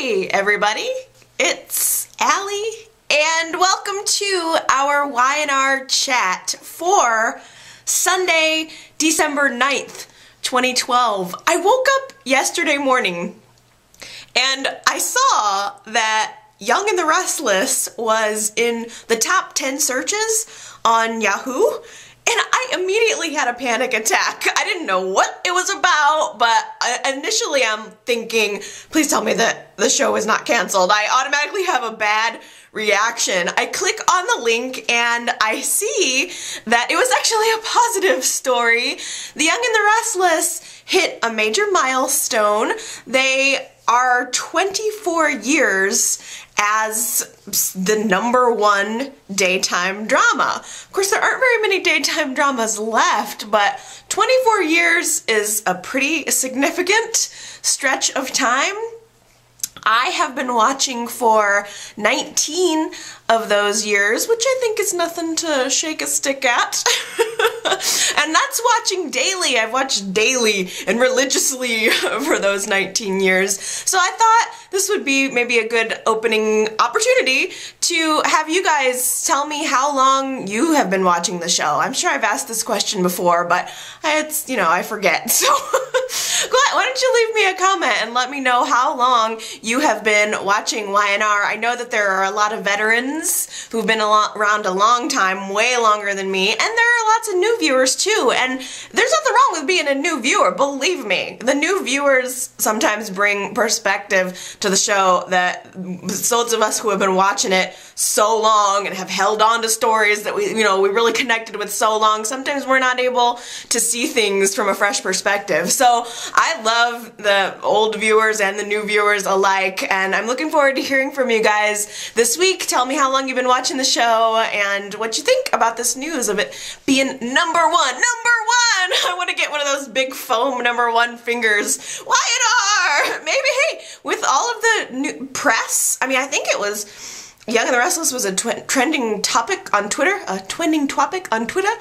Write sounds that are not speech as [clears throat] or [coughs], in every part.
Hey everybody, it's Ali and welcome to our Y&R chat for Sunday, December 9th, 2012. I woke up yesterday morning and I saw that Young and the Restless was in the top 10 searches on Yahoo and I immediately had a panic attack. I didn't know what it was about, but initially I'm thinking, please tell me that the show is not canceled. I automatically have a bad reaction. I click on the link and I see that it was actually a positive story. The Young and the Restless hit a major milestone. They are 24 years as the number one daytime drama. Of course, there aren't very many daytime dramas left, but 24 years is a pretty significant stretch of time. I have been watching for 19 of those years, which I think is nothing to shake a stick at. [laughs] and that's watching daily. I've watched daily and religiously [laughs] for those 19 years. So I thought this would be maybe a good opening opportunity to have you guys tell me how long you have been watching the show. I'm sure I've asked this question before, but it's, you know, I forget. [laughs] So why don't you leave me a comment and let me know how long you have been watching Y&R. I know that there are a lot of veterans who've been around a long time, way longer than me, and there are lots of new viewers too, and there's nothing wrong with being a new viewer, believe me. The new viewers sometimes bring perspective to the show that those of us who have been watching it so long and have held on to stories that we, you know, we really connected with so long, sometimes we're not able to see things from a fresh perspective. So I love the old viewers and the new viewers alike, and I'm looking forward to hearing from you guys this week. Tell me how long you've been watching the show and what you think about this news of it being number one. Number one! [laughs] I want to get one of those big foam number one fingers. Y&R! Maybe, hey, with all of the new press, I mean, I think it was Young and the Restless was a trending topic on Twitter, a trending topic on Twitter.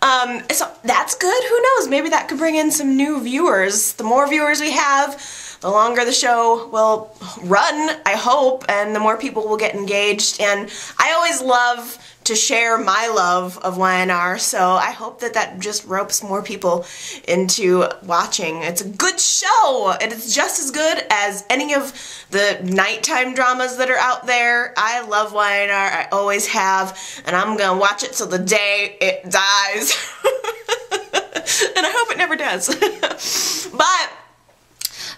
Um, so that's good. Who knows? Maybe that could bring in some new viewers. The more viewers we have, the longer the show will run, I hope, and the more people will get engaged. And I always love to share my love of Y&R, so I hope that that just ropes more people into watching. It's a good show, and it's just as good as any of the nighttime dramas that are out there. I love Y&R, I always have, and I'm gonna watch it till the day it dies. [laughs] and I hope it never does. [laughs] but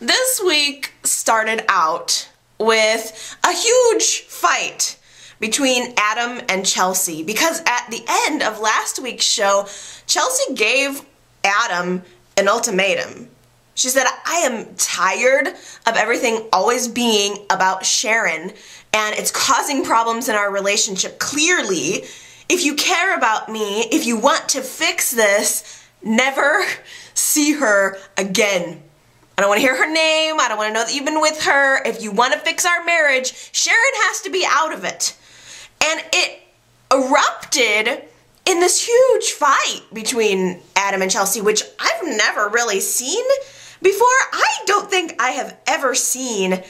this week started out with a huge fight between Adam and Chelsea because at the end of last week's show, Chelsea gave Adam an ultimatum. She said, I am tired of everything always being about Sharon and it's causing problems in our relationship. Clearly, if you care about me, if you want to fix this, never see her again. I don't want to hear her name. I don't want to know that you've been with her. If you want to fix our marriage, Sharon has to be out of it. And it erupted in this huge fight between Adam and Chelsea, which I've never really seen before. I don't think I have ever seen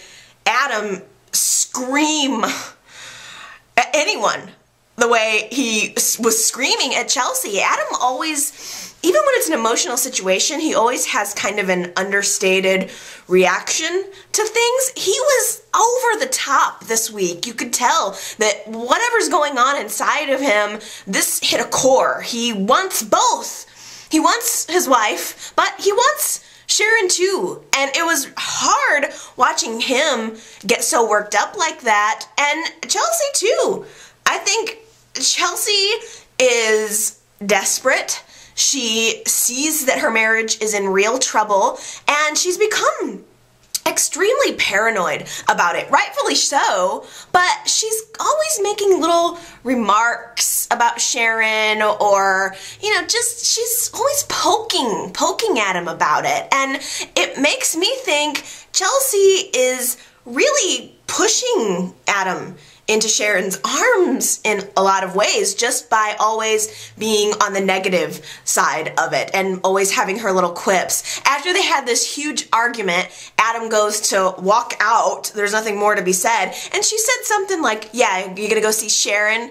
Adam scream at anyone the way he was screaming at Chelsea. Adam always even when it's an emotional situation, he always has kind of an understated reaction to things. He was over the top this week. You could tell that whatever's going on inside of him, this hit a core. He wants both. He wants his wife, but he wants Sharon too. And it was hard watching him get so worked up like that. And Chelsea too. I think Chelsea is desperate she sees that her marriage is in real trouble and she's become extremely paranoid about it, rightfully so, but she's always making little remarks about Sharon or, you know, just she's always poking, poking at him about it. And it makes me think Chelsea is really pushing Adam into Sharon's arms in a lot of ways just by always being on the negative side of it and always having her little quips. After they had this huge argument, Adam goes to walk out. There's nothing more to be said. And she said something like, Yeah, you're gonna go see Sharon?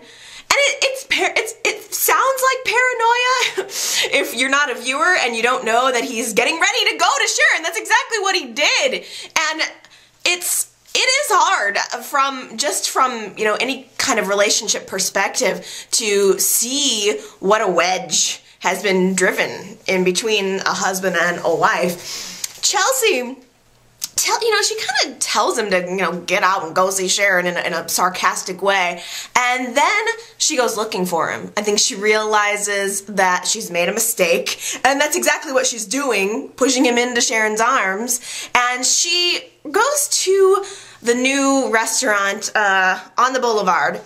And it, it's, it's it sounds like paranoia [laughs] if you're not a viewer and you don't know that he's getting ready to go to Sharon. That's exactly what he did. And it's it is hard from just from you know any kind of relationship perspective to see what a wedge has been driven in between a husband and a wife. Chelsea tell you know she kind of tells him to you know get out and go see Sharon in a, in a sarcastic way. And then she goes looking for him. I think she realizes that she's made a mistake and that's exactly what she's doing pushing him into Sharon's arms. And she goes to the new restaurant uh, on the boulevard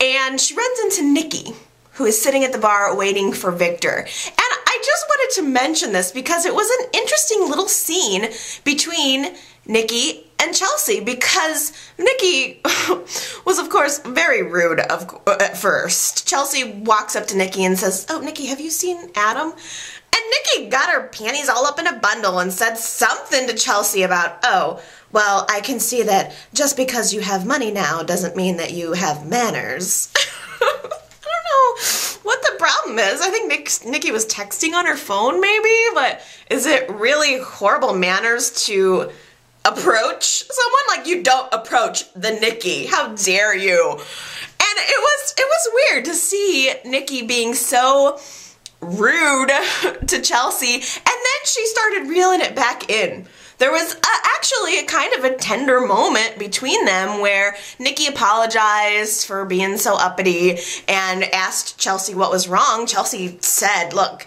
and she runs into Nikki who is sitting at the bar waiting for Victor. And I just wanted to mention this because it was an interesting little scene between Nikki and Chelsea because Nikki [laughs] was of course very rude of, at first. Chelsea walks up to Nikki and says, oh Nikki have you seen Adam? And Nikki got her panties all up in a bundle and said something to Chelsea about, oh, well, I can see that just because you have money now doesn't mean that you have manners. [laughs] I don't know what the problem is. I think Nikki was texting on her phone maybe, but is it really horrible manners to approach someone? Like you don't approach the Nikki. How dare you? And it was it was weird to see Nikki being so rude [laughs] to Chelsea and then she started reeling it back in there was a, actually a kind of a tender moment between them where Nikki apologized for being so uppity and asked Chelsea what was wrong. Chelsea said, look,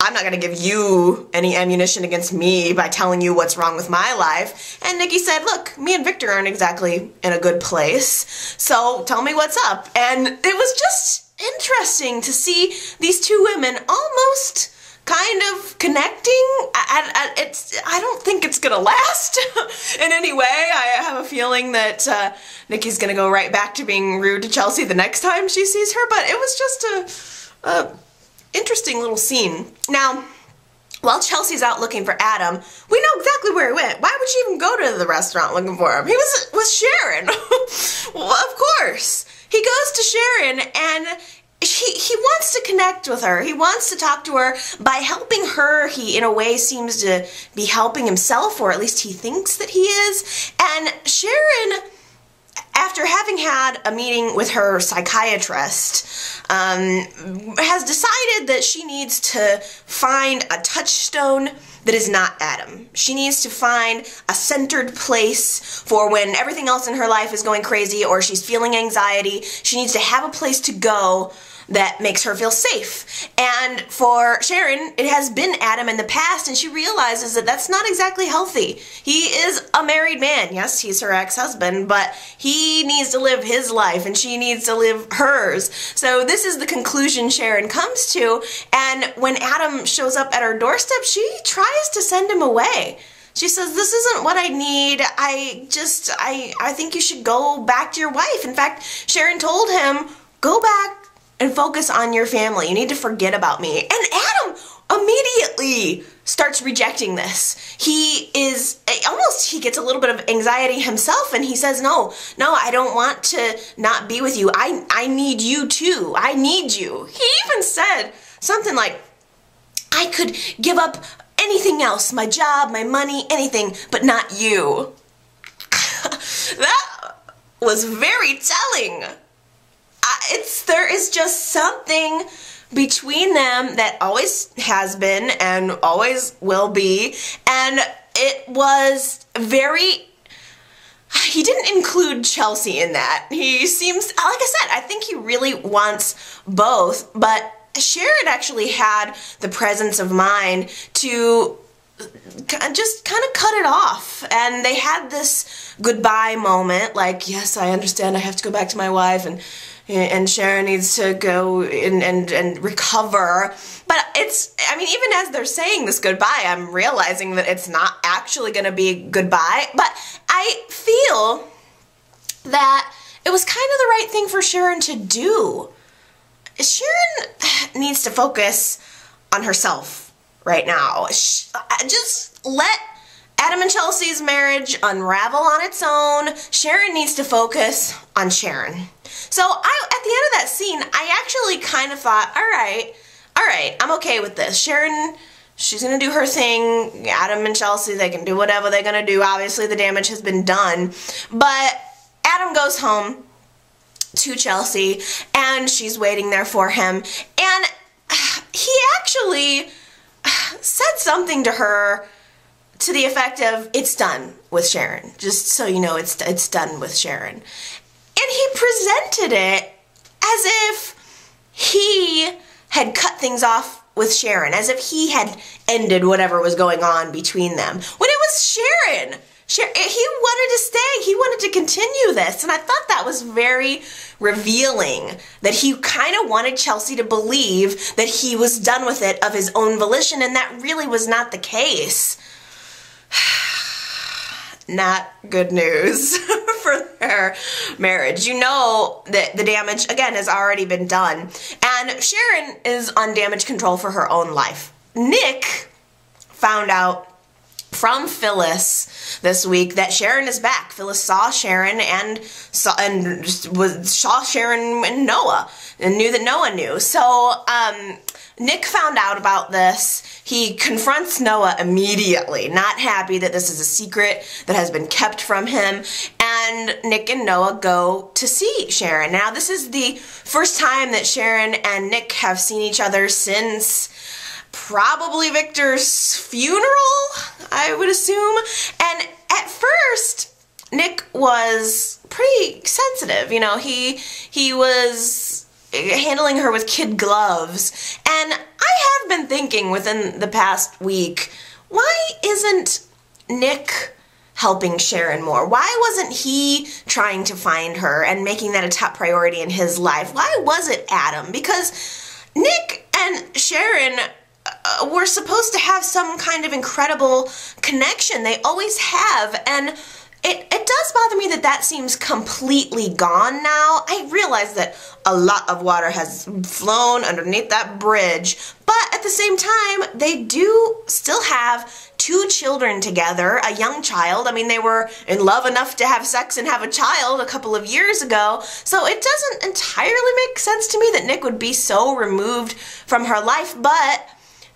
I'm not going to give you any ammunition against me by telling you what's wrong with my life. And Nikki said, look, me and Victor aren't exactly in a good place, so tell me what's up. And it was just interesting to see these two women almost kind of connecting. I, I, it's, I don't think it's gonna last [laughs] in any way. I have a feeling that uh, Nikki's gonna go right back to being rude to Chelsea the next time she sees her, but it was just a, a interesting little scene. Now, while Chelsea's out looking for Adam, we know exactly where he went. Why would she even go to the restaurant looking for him? He was with Sharon. well, [laughs] of course. He goes to Sharon and he, he wants to connect with her. He wants to talk to her. By helping her, he in a way seems to be helping himself, or at least he thinks that he is. And Sharon, after having had a meeting with her psychiatrist, um, has decided that she needs to find a touchstone that is not Adam. She needs to find a centered place for when everything else in her life is going crazy or she's feeling anxiety. She needs to have a place to go that makes her feel safe. And for Sharon, it has been Adam in the past, and she realizes that that's not exactly healthy. He is a married man. Yes, he's her ex husband, but he needs to live his life and she needs to live hers. So, this is the conclusion Sharon comes to. And when Adam shows up at her doorstep, she tries to send him away. She says, this isn't what I need. I just, I, I think you should go back to your wife. In fact, Sharon told him, go back and focus on your family. You need to forget about me. And Adam immediately starts rejecting this. He is almost, he gets a little bit of anxiety himself and he says, no, no, I don't want to not be with you. I, I need you too. I need you. He even said something like, I could give up anything else, my job, my money, anything, but not you. [laughs] that was very telling it's there is just something between them that always has been and always will be and it was very he didn't include Chelsea in that. He seems, like I said, I think he really wants both, but Sharon actually had the presence of mind to just kind of cut it off. And they had this goodbye moment, like, yes, I understand I have to go back to my wife and and Sharon needs to go and, and, and recover. But it's, I mean, even as they're saying this goodbye, I'm realizing that it's not actually going to be goodbye. But I feel that it was kind of the right thing for Sharon to do. Sharon needs to focus on herself right now. Just let Adam and Chelsea's marriage unravel on its own. Sharon needs to focus on Sharon. So I, at the end of that scene, I actually kind of thought, all right, all right, I'm okay with this. Sharon, she's gonna do her thing. Adam and Chelsea, they can do whatever they're gonna do. Obviously, the damage has been done. But Adam goes home to Chelsea, and she's waiting there for him. And he actually said something to her to the effect of, it's done with Sharon. Just so you know, it's, it's done with Sharon. And he presented it as if he had cut things off with Sharon, as if he had ended whatever was going on between them, when it was Sharon. He wanted to stay, he wanted to continue this, and I thought that was very revealing that he kind of wanted Chelsea to believe that he was done with it of his own volition, and that really was not the case. [sighs] not good news [laughs] for their marriage. You know that the damage, again, has already been done. And Sharon is on damage control for her own life. Nick found out from Phyllis this week that Sharon is back. Phyllis saw Sharon and saw and was saw Sharon and Noah and knew that Noah knew. So um, Nick found out about this. He confronts Noah immediately, not happy that this is a secret that has been kept from him. And Nick and Noah go to see Sharon. Now, this is the first time that Sharon and Nick have seen each other since probably Victor's funeral, I would assume. And at first, Nick was pretty sensitive. You know, he he was handling her with kid gloves. And I have been thinking within the past week, why isn't Nick helping Sharon more? Why wasn't he trying to find her and making that a top priority in his life? Why was it Adam? Because Nick and Sharon uh, were supposed to have some kind of incredible connection. They always have. And it, it does bother me that that seems completely gone now. I realize that a lot of water has flown underneath that bridge, but at the same time, they do still have two children together, a young child. I mean, they were in love enough to have sex and have a child a couple of years ago, so it doesn't entirely make sense to me that Nick would be so removed from her life, but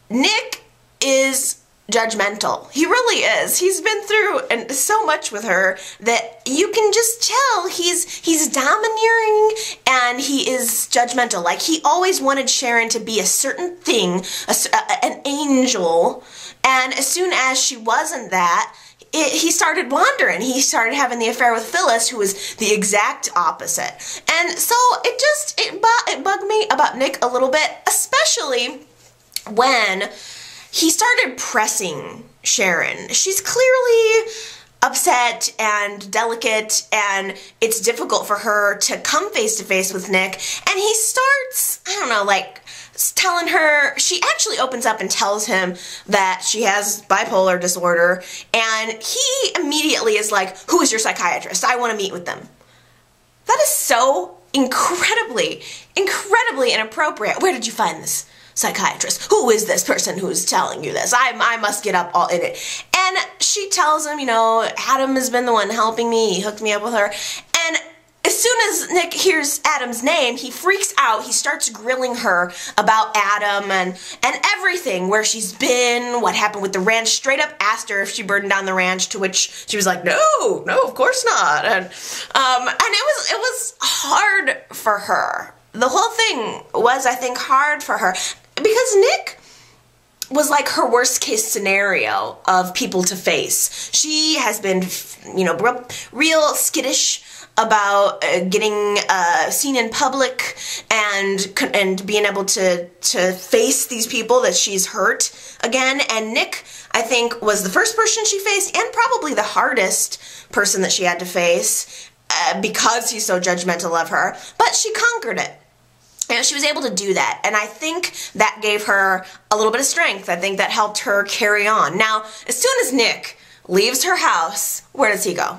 Nick is judgmental. He really is. He's been through and so much with her that you can just tell he's he's domineering and he is judgmental. Like he always wanted Sharon to be a certain thing, a, a, an angel, and as soon as she wasn't that, it, he started wandering. He started having the affair with Phyllis, who was the exact opposite. And so it just it, it bugged me about Nick a little bit, especially when he started pressing Sharon. She's clearly upset and delicate and it's difficult for her to come face to face with Nick. And he starts I don't know like telling her she actually opens up and tells him that she has bipolar disorder and he immediately is like who is your psychiatrist? I want to meet with them. That is so incredibly incredibly inappropriate. Where did you find this psychiatrist. Who is this person who's telling you this? I, I must get up all in it. And she tells him, you know, Adam has been the one helping me. He hooked me up with her. And as soon as Nick hears Adam's name, he freaks out. He starts grilling her about Adam and, and everything, where she's been, what happened with the ranch. Straight up asked her if she burned down the ranch, to which she was like, no, no, of course not. And, um, and it was, it was hard for her the whole thing was, I think, hard for her because Nick was like her worst case scenario of people to face. She has been, you know, real, skittish about uh, getting uh, seen in public and and being able to to face these people that she's hurt again. And Nick, I think, was the first person she faced and probably the hardest person that she had to face uh, because he's so judgmental of her. But she conquered it. And she was able to do that. And I think that gave her a little bit of strength. I think that helped her carry on. Now, as soon as Nick leaves her house, where does he go?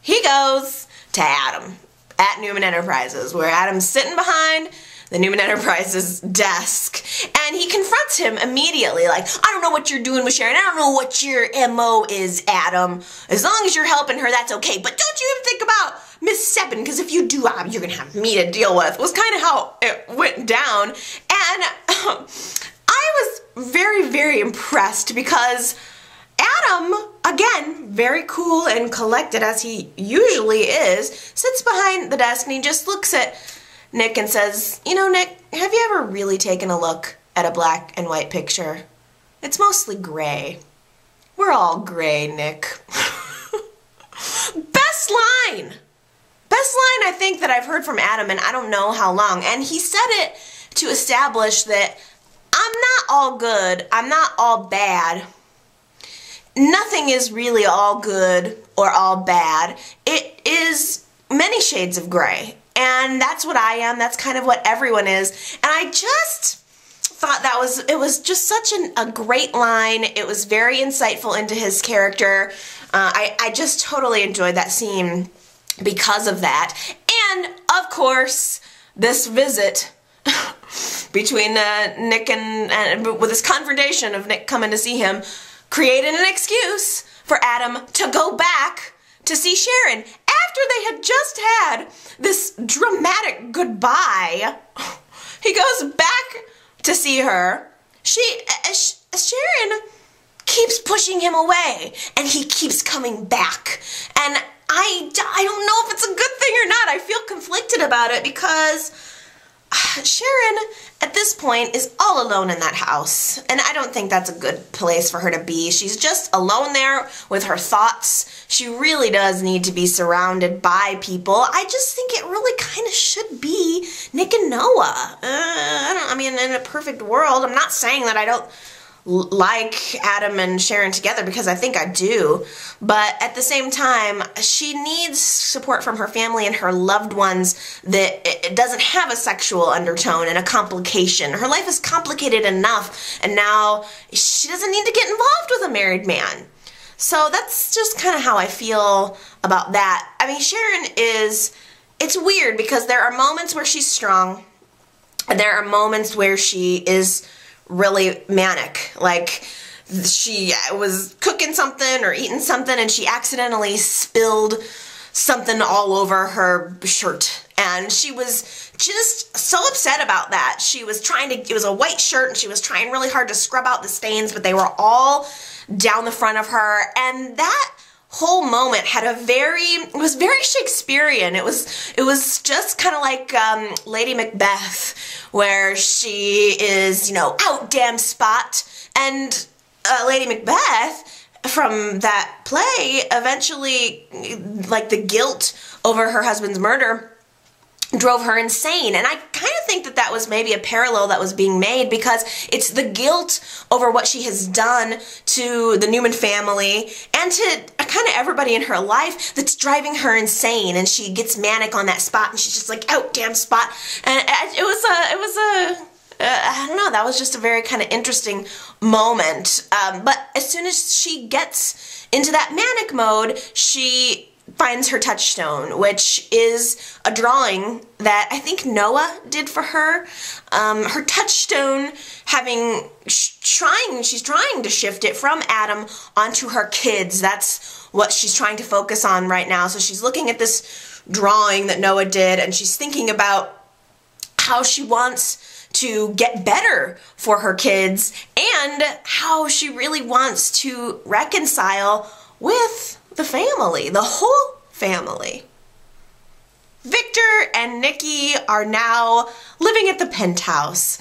He goes to Adam. at Newman Enterprises, where Adam's sitting behind the Newman Enterprises desk, and he confronts him immediately, like, I don't know what you're doing with Sharon. I don't know what your MO is, Adam. As long as you're helping her, that's okay. But don't you even think about Miss Seppin, because if you do, um, you're gonna have me to deal with. Was kind of how it went down, and [clears throat] I was very, very impressed because Adam, again, very cool and collected as he usually is, sits behind the desk and he just looks at Nick and says, You know, Nick, have you ever really taken a look at a black and white picture? It's mostly gray. We're all gray, Nick. [laughs] Best line! Best line I think that I've heard from Adam and I don't know how long. And he said it to establish that I'm not all good, I'm not all bad. Nothing is really all good or all bad. It is many shades of gray. And that's what I am. That's kind of what everyone is. And I just thought that was, it was just such an, a great line. It was very insightful into his character. Uh, I, I just totally enjoyed that scene because of that. And, of course, this visit [laughs] between uh, Nick and, with this confrontation of Nick coming to see him created an excuse for Adam to go back to see Sharon after they had just had this dramatic goodbye. [laughs] He goes back to see her. She, uh, Sharon keeps pushing him away and he keeps coming back. And I, I don't know if it's a good thing or not. I feel conflicted about it because [sighs] Sharon, at this point, is all alone in that house, and I don't think that's a good place for her to be. She's just alone there with her thoughts. She really does need to be surrounded by people. I just think it really kind of should be Nick and Noah. Uh, I. I mean, in a perfect world, I'm not saying that I don't like Adam and Sharon together because I think I do. But at the same time, she needs support from her family and her loved ones that it doesn't have a sexual undertone and a complication. Her life is complicated enough, and now she doesn't need to get involved with a married man. So that's just kind of how I feel about that. I mean, Sharon is, it's weird because there are moments where she's strong, and there are moments where she is really manic. Like she was cooking something or eating something and she accidentally spilled something all over her shirt and she was just so upset about that. She was trying to, it was a white shirt and she was trying really hard to scrub out the stains, but they were all down the front of her. And that whole moment had a very, it was very Shakespearean. It was, it was just kind of like um, Lady Macbeth where she is, you know, out damn spot. And uh, Lady Macbeth from that play eventually, like the guilt over her husband's murder drove her insane. And I kind of think that that was maybe a parallel that was being made because it's the guilt over what she has done to the Newman family and to kind of everybody in her life that's driving her insane. And she gets manic on that spot and she's just like, oh, damn spot. And it was a, it was a, uh, I don't know, that was just a very kind of interesting moment. Um, but as soon as she gets into that manic mode, she finds her touchstone, which is a drawing that I think Noah did for her. Um, her touchstone having trying she's trying to shift it from Adam onto her kids. That's what she's trying to focus on right now. So she's looking at this drawing that Noah did and she's thinking about how she wants to get better for her kids and how she really wants to reconcile with the family, the whole family. Victor and Nikki are now living at the penthouse,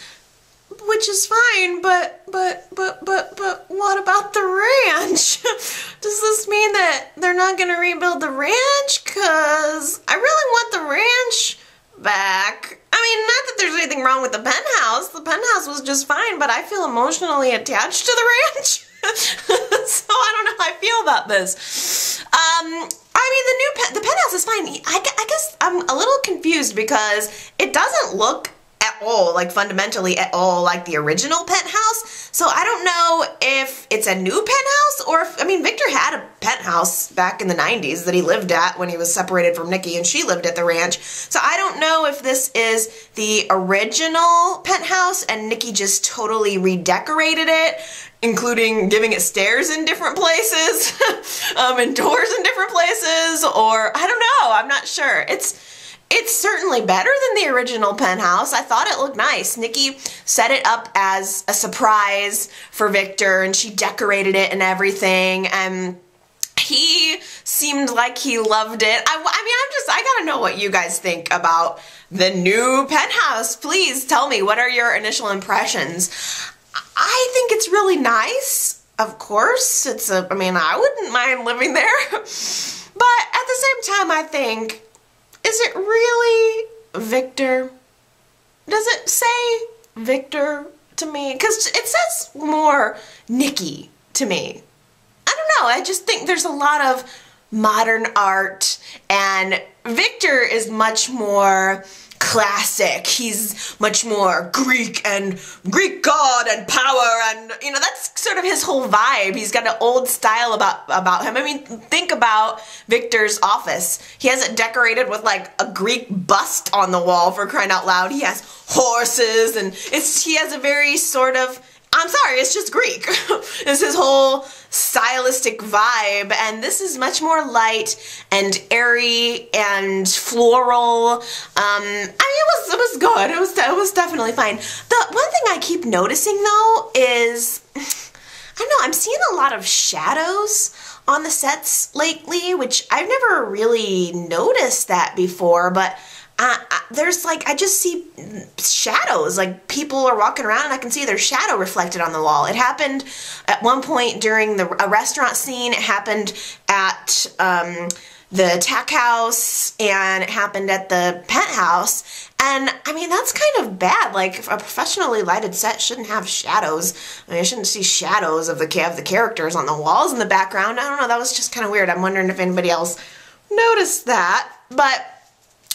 which is fine, but, but, but, but, but what about the ranch? [laughs] Does this mean that they're not gonna rebuild the ranch? Cause I really want the ranch back. I mean, not that there's anything wrong with the penthouse. The penthouse was just fine, but I feel emotionally attached to the [laughs] ranch. [laughs] so I don't know how I feel about this. Um, I mean, the new the penthouse is fine. I, I guess I'm a little confused because it doesn't look at all, like fundamentally at all, like the original penthouse. So I don't know if it's a new penthouse or if, I mean, Victor had a penthouse back in the 90s that he lived at when he was separated from Nikki and she lived at the ranch. So I don't know if this is the original penthouse and Nikki just totally redecorated it including giving it stairs in different places [laughs] um, and doors in different places or I don't know I'm not sure it's it's certainly better than the original penthouse. I thought it looked nice. Nikki set it up as a surprise for Victor and she decorated it and everything. And he seemed like he loved it. I, I mean, I'm just, I gotta know what you guys think about the new penthouse. Please tell me, what are your initial impressions? I think it's really nice. Of course, it's a, I mean, I wouldn't mind living there. [laughs] but at the same time, I think is it really Victor? Does it say Victor to me? Because it says more Nikki to me. I don't know. I just think there's a lot of modern art and Victor is much more classic. He's much more Greek and Greek god and power and you know that's sort of his whole vibe. He's got an old style about about him. I mean, think about Victor's office. He has it decorated with like a Greek bust on the wall for crying out loud. He has horses and it's he has a very sort of I'm sorry, it's just Greek. [laughs] it's his whole stylistic vibe, and this is much more light and airy and floral. Um, I mean, it was it was good. It was it was definitely fine. The one thing I keep noticing though is, I don't know, I'm seeing a lot of shadows on the sets lately, which I've never really noticed that before, but uh, there's like I just see shadows. Like people are walking around and I can see their shadow reflected on the wall. It happened at one point during the a restaurant scene. It happened at um, the tack house and it happened at the penthouse. And I mean that's kind of bad. Like a professionally lighted set shouldn't have shadows I mean I shouldn't see shadows of the of the characters on the walls in the background. I don't know. That was just kind of weird. I'm wondering if anybody else noticed that. But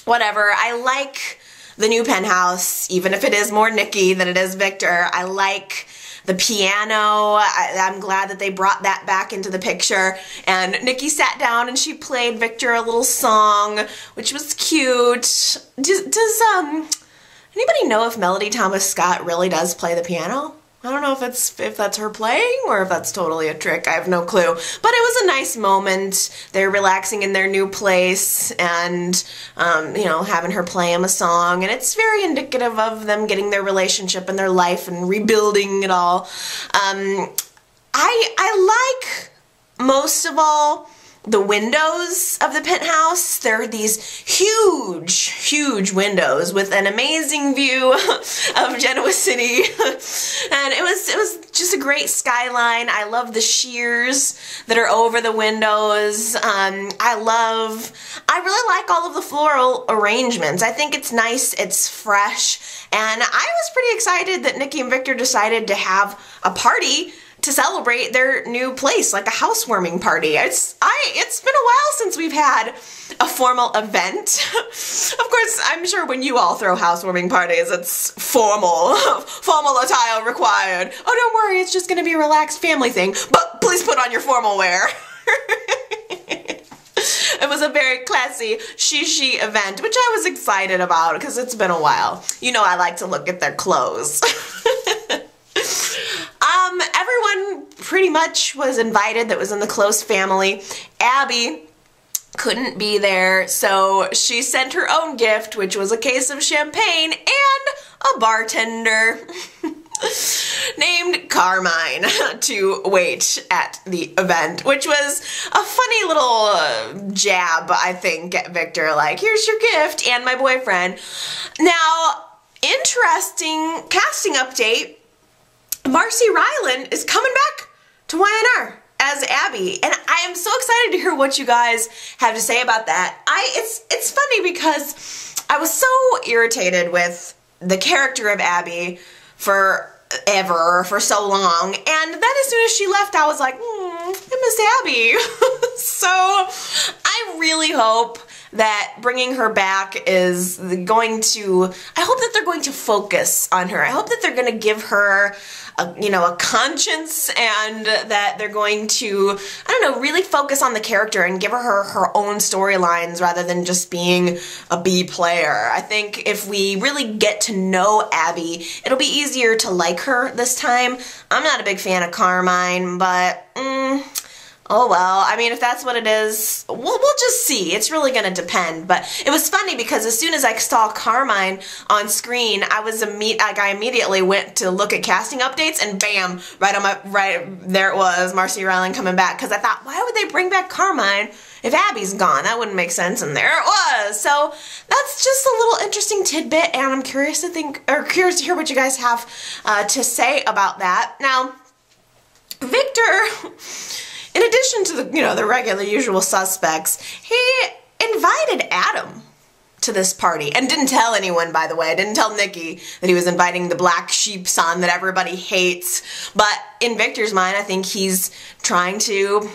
whatever. I like the new penthouse, even if it is more Nikki than it is Victor. I like the piano. I, am glad that they brought that back into the picture. And Nikki sat down and she played Victor a little song, which was cute. Does, does um anybody know if Melody Thomas Scott really does play the piano? I don't know if it's if that's her playing or if that's totally a trick. I have no clue. But it was a nice moment. They're relaxing in their new place and um, you know having her play him a song, and it's very indicative of them getting their relationship and their life and rebuilding it all. Um, I I like most of all the windows of the penthouse. There are these huge, huge windows with an amazing view [laughs] of Genoa City. [laughs] and it was it was just a great skyline. I love the shears that are over the windows. Um, I love, I really like all of the floral arrangements. I think it's nice, it's fresh, and I was pretty excited that Nikki and Victor decided to have a party to celebrate their new place, like a housewarming party. It's I it's been a while since we've had a formal event. [laughs] of course, I'm sure when you all throw housewarming parties, it's formal. [laughs] formal attire required. Oh, don't worry, it's just gonna be a relaxed family thing. But please put on your formal wear. [laughs] it was a very classy shishi event, which I was excited about because it's been a while. You know I like to look at their clothes. Um, everyone pretty much was invited that was in the close family. Abby couldn't be there, so she sent her own gift, which was a case of champagne and a bartender. [laughs] named Carmine [laughs] to wait at the event, which was a funny little uh, jab, I think, at Victor, like, here's your gift and my boyfriend. Now, interesting casting update Marcy Rylan is coming back to Y&R as Abby, and I am so excited to hear what you guys have to say about that. I it's it's funny because I was so irritated with the character of Abby for ever for so long and then as soon as she left I was like mm, I miss Abby [laughs] so I really hope that bringing her back is going to, I hope that they're going to focus on her. I hope that they're going to give her a, you know, a conscience and that they're going to, I don't know, really focus on the character and give her her own storylines rather than just being a B player. I think if we really get to know Abby, it'll be easier to like her this time. I'm not a big fan of Carmine, but mm, Oh well, I mean, if that's what it is, we'll, we'll just see. It's really going to depend. But it was funny because as soon as I saw Carmine on screen, I was imme- like, I immediately went to look at casting updates, and bam, right on my right there it was, Marcy Rowling coming back. Because I thought, why would they bring back Carmine if Abby's gone? That wouldn't make sense. And there it was. So that's just a little interesting tidbit, and I'm curious to think or curious to hear what you guys have uh, to say about that. Now, Victor. [laughs] In addition to the, you know, the regular usual suspects, he invited Adam to this party and didn't tell anyone by the way. I didn't tell Nikki that he was inviting the black sheep son that everybody hates. But in Victor's mind, I think he's trying to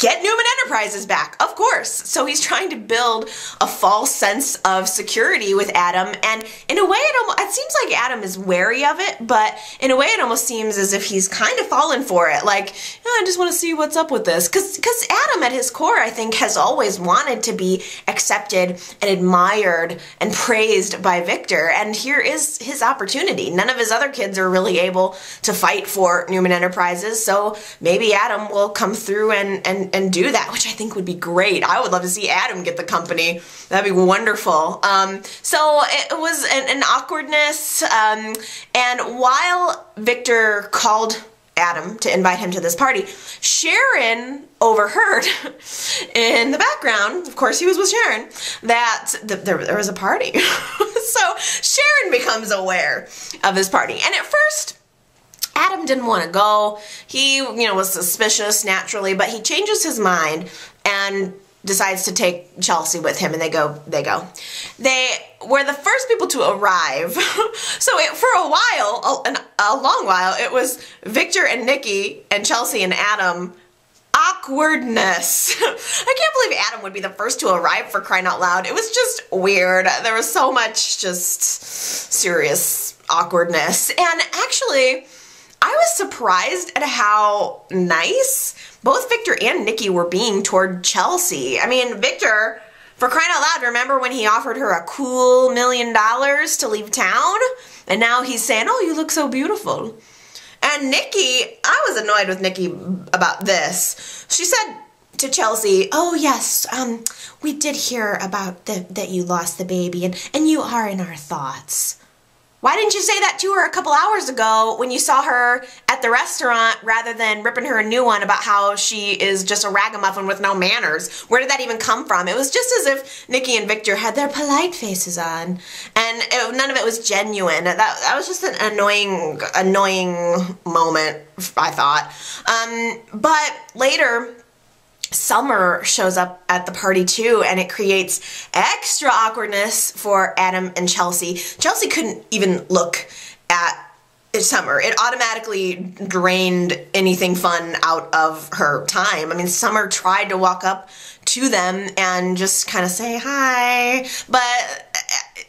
get Newman Enterprises back, of course. So he's trying to build a false sense of security with Adam, and in a way, it, almost, it seems like Adam is wary of it, but in a way, it almost seems as if he's kind of fallen for it. Like, oh, I just want to see what's up with this, because because Adam, at his core, I think, has always wanted to be accepted and admired and praised by Victor, and here is his opportunity. None of his other kids are really able to fight for Newman Enterprises, so maybe Adam will come through and and and do that, which I think would be great. I would love to see Adam get the company. That'd be wonderful. Um, so it was an, an awkwardness, um, and while Victor called Adam to invite him to this party. Sharon overheard [laughs] in the background, of course he was with Sharon, that the, there, there was a party. [laughs] so Sharon becomes aware of this party. And at first, Adam didn't want to go. He, you know, was suspicious naturally, but he changes his mind and decides to take Chelsea with him and they go they go. They were the first people to arrive. [laughs] so it, for a while, a, a long while, it was Victor and Nikki and Chelsea and Adam awkwardness. [laughs] I can't believe Adam would be the first to arrive for crying out loud. It was just weird. There was so much just serious awkwardness. And actually, I was surprised at how nice both Victor and Nikki were being toward Chelsea. I mean, Victor, for crying out loud, remember when he offered her a cool million dollars to leave town? And now he's saying, oh, you look so beautiful. And Nikki, I was annoyed with Nikki about this. She said to Chelsea, oh yes, um, we did hear about the, that you lost the baby and, and you are in our thoughts. Why didn't you say that to her a couple hours ago when you saw her at the restaurant rather than ripping her a new one about how she is just a ragamuffin with no manners? Where did that even come from? It was just as if Nikki and Victor had their polite faces on and it, none of it was genuine. That, that was just an annoying, annoying moment, I thought. Um, but later, Summer shows up at the party too, and it creates extra awkwardness for Adam and Chelsea. Chelsea couldn't even look at Summer. It automatically drained anything fun out of her time. I mean, Summer tried to walk up to them and just kind of say hi, but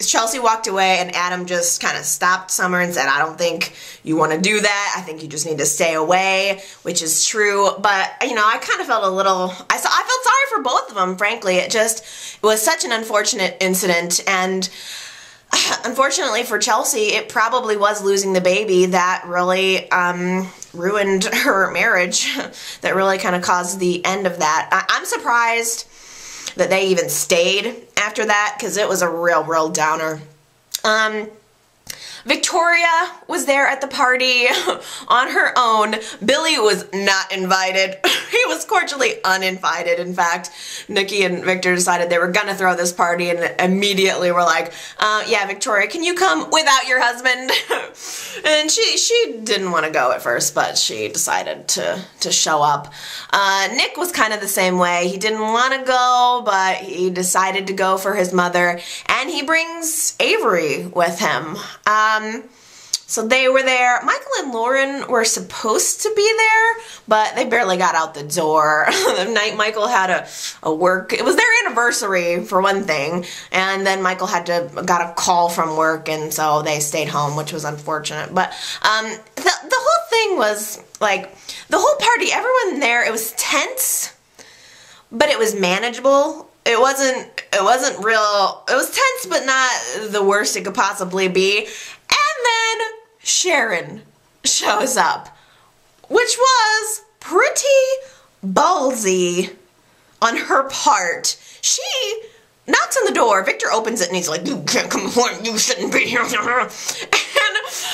Chelsea walked away and Adam just kind of stopped Summer and said, I don't think you want to do that. I think you just need to stay away, which is true. But, you know, I kind of felt a little, I, saw, I felt sorry for both of them, frankly. It just it was such an unfortunate incident. And [sighs] unfortunately for Chelsea, it probably was losing the baby that really um, ruined [laughs] her marriage, [laughs] that really kind of caused the end of that. I- I'm surprised that they even stayed after that because it was a real, real downer. Um, Victoria was there at the party [laughs] on her own. Billy was not invited. [laughs] he was cordially uninvited. In fact, Nikki and Victor decided they were gonna throw this party and immediately were like, uh, yeah, Victoria, can you come without your husband? [laughs] and she she didn't want to go at first, but she decided to, to show up. Uh, Nick was kind of the same way. He didn't want to go, but he decided to go for his mother, and he brings Avery with him. Um, So they were there. Michael and Lauren were supposed to be there, but they barely got out the door. [laughs] the night Michael had a, a work, it was their anniversary for one thing, and then Michael had to got a call from work, and so they stayed home, which was unfortunate. But um, the the whole thing was like the whole party. Everyone there, it was tense, but it was manageable it wasn't it wasn't real it was tense but not the worst it could possibly be then sharon shows up which was pretty ballsy on her part. She knocks on the door. Victor opens it and he's like you can't come here you shouldn't be here [laughs]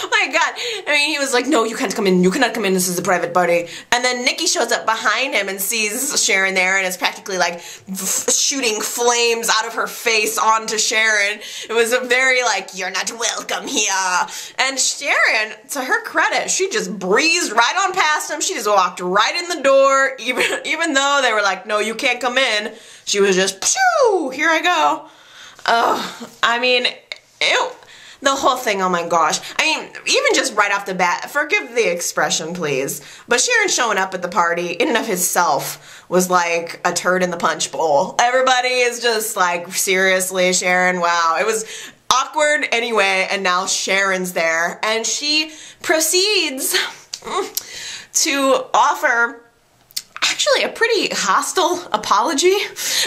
[laughs] my god. I mean, he was like, no, you can't come in. You cannot come in. This is a private party. And then Nikki shows up behind him and sees Sharon there and is practically like shooting flames out of her face onto Sharon. It was a very like, you're not welcome here. And Sharon, to her credit, she just breezed right on past him. She just walked right in the door, even, [laughs] even though they were like, no, you can't come in. She was just, pshoo, here I go. Oh, I mean, it, the whole thing, oh my gosh. I mean, even just right off the bat, forgive the expression, please, but Sharon showing up at the party in and of itself was like a turd in the punch bowl. Everybody is just like, seriously, Sharon, wow. It was awkward anyway, and now Sharon's there, and she proceeds [laughs] to offer actually a pretty hostile apology.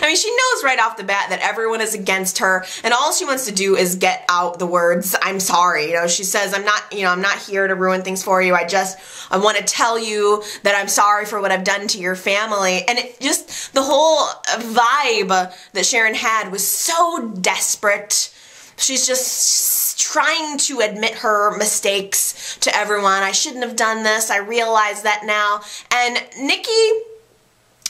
I mean, she knows right off the bat that everyone is against her and all she wants to do is get out the words, I'm sorry. You know, she says, I'm not, you know, I'm not here to ruin things for you. I just, I want to tell you that I'm sorry for what I've done to your family. And it just, the whole vibe that Sharon had was so desperate. She's just trying to admit her mistakes to everyone. I shouldn't have done this. I realize that now. And Nikki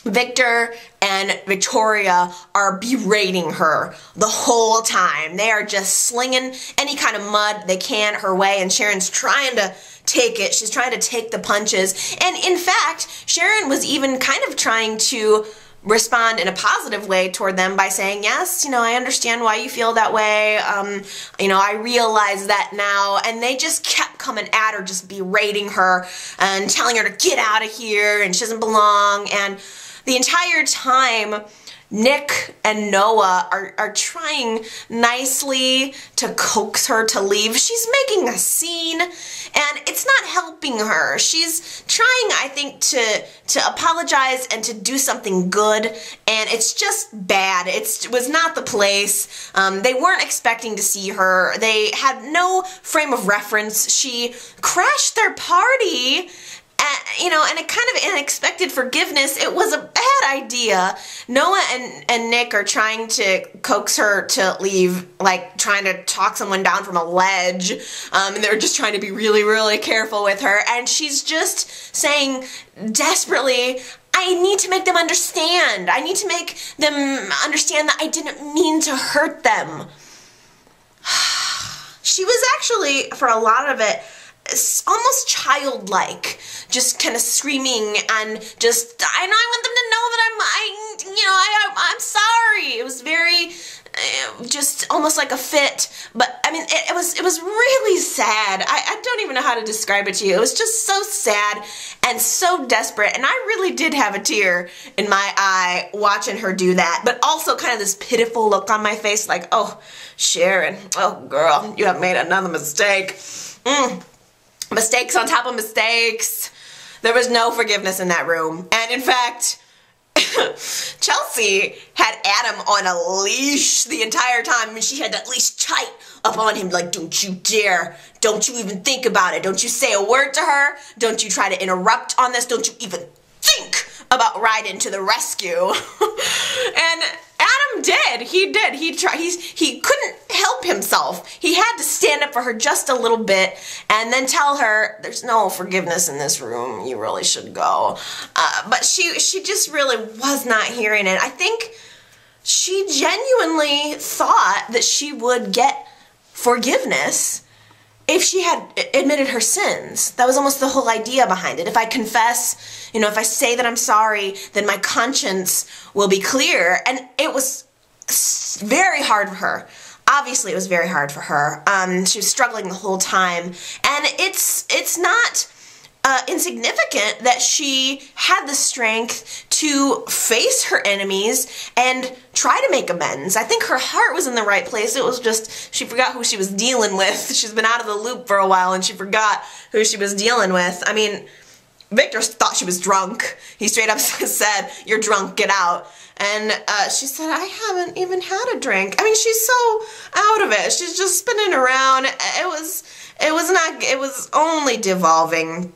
Victor and Victoria are berating her the whole time. They are just slinging any kind of mud they can her way, and Sharon's trying to take it. She's trying to take the punches. And in fact, Sharon was even kind of trying to respond in a positive way toward them by saying, Yes, you know, I understand why you feel that way. Um, you know, I realize that now. And they just kept coming at her, just berating her and telling her to get out of here and she doesn't belong. And the entire time, Nick and Noah are, are trying nicely to coax her to leave. She's making a scene and it's not helping her. She's trying, I think, to to apologize and to do something good and it's just bad. It's, it was not the place. Um, they weren't expecting to see her. They had no frame of reference. She crashed their party you know, and a kind of unexpected forgiveness. It was a bad idea. Noah and, and Nick are trying to coax her to leave, like trying to talk someone down from a ledge. Um, and they're just trying to be really, really careful with her. And she's just saying desperately, I need to make them understand. I need to make them understand that I didn't mean to hurt them. [sighs] she was actually, for a lot of it, almost childlike, just kind of screaming and just, I know I want them to know that I'm, I, you know, I, I'm sorry. It was very, uh, just almost like a fit but i mean it, it, was it was really sad. I, I don't even know how to describe it to you. It was just so sad and so desperate and i really did have a tear in my eye watching her do that but also kind of this pitiful look on my face like oh sharon oh girl you have made another mistake. Mm mistakes on top of mistakes. There was no forgiveness in that room. And in fact, [laughs] Chelsea had Adam on a leash the entire time. Mean, she had that leash tight up on him, like, don't you dare. Don't you even think about it. Don't you say a word to her. Don't you try to interrupt on this. Don't you even think about riding to the rescue. [laughs] and Adam did. He did. He tried. He's he couldn't help himself. He had to stand up for her just a little bit and then tell her, "There's no forgiveness in this room. You really should go." Uh, but she she just really was not hearing it. I think she genuinely thought that she would get forgiveness if she had admitted her sins. That was almost the whole idea behind it. If I confess, you know, if I say that I'm sorry, then my conscience will be clear. And it was very hard for her. obviously it was very hard for her. Um, she was struggling the whole time, and it's it's not uh, insignificant that she had the strength to face her enemies and try to make amends. I think her heart was in the right place. It was just she forgot who she was dealing with. [laughs] She's been out of the loop for a while, and she forgot who she was dealing with. I mean. Victor thought she was drunk. He straight up [laughs] said, You're drunk, get out. And uh, she said, I haven't even had a drink. I mean, she's so out of it. She's just spinning around. It was, it was not, it was only devolving.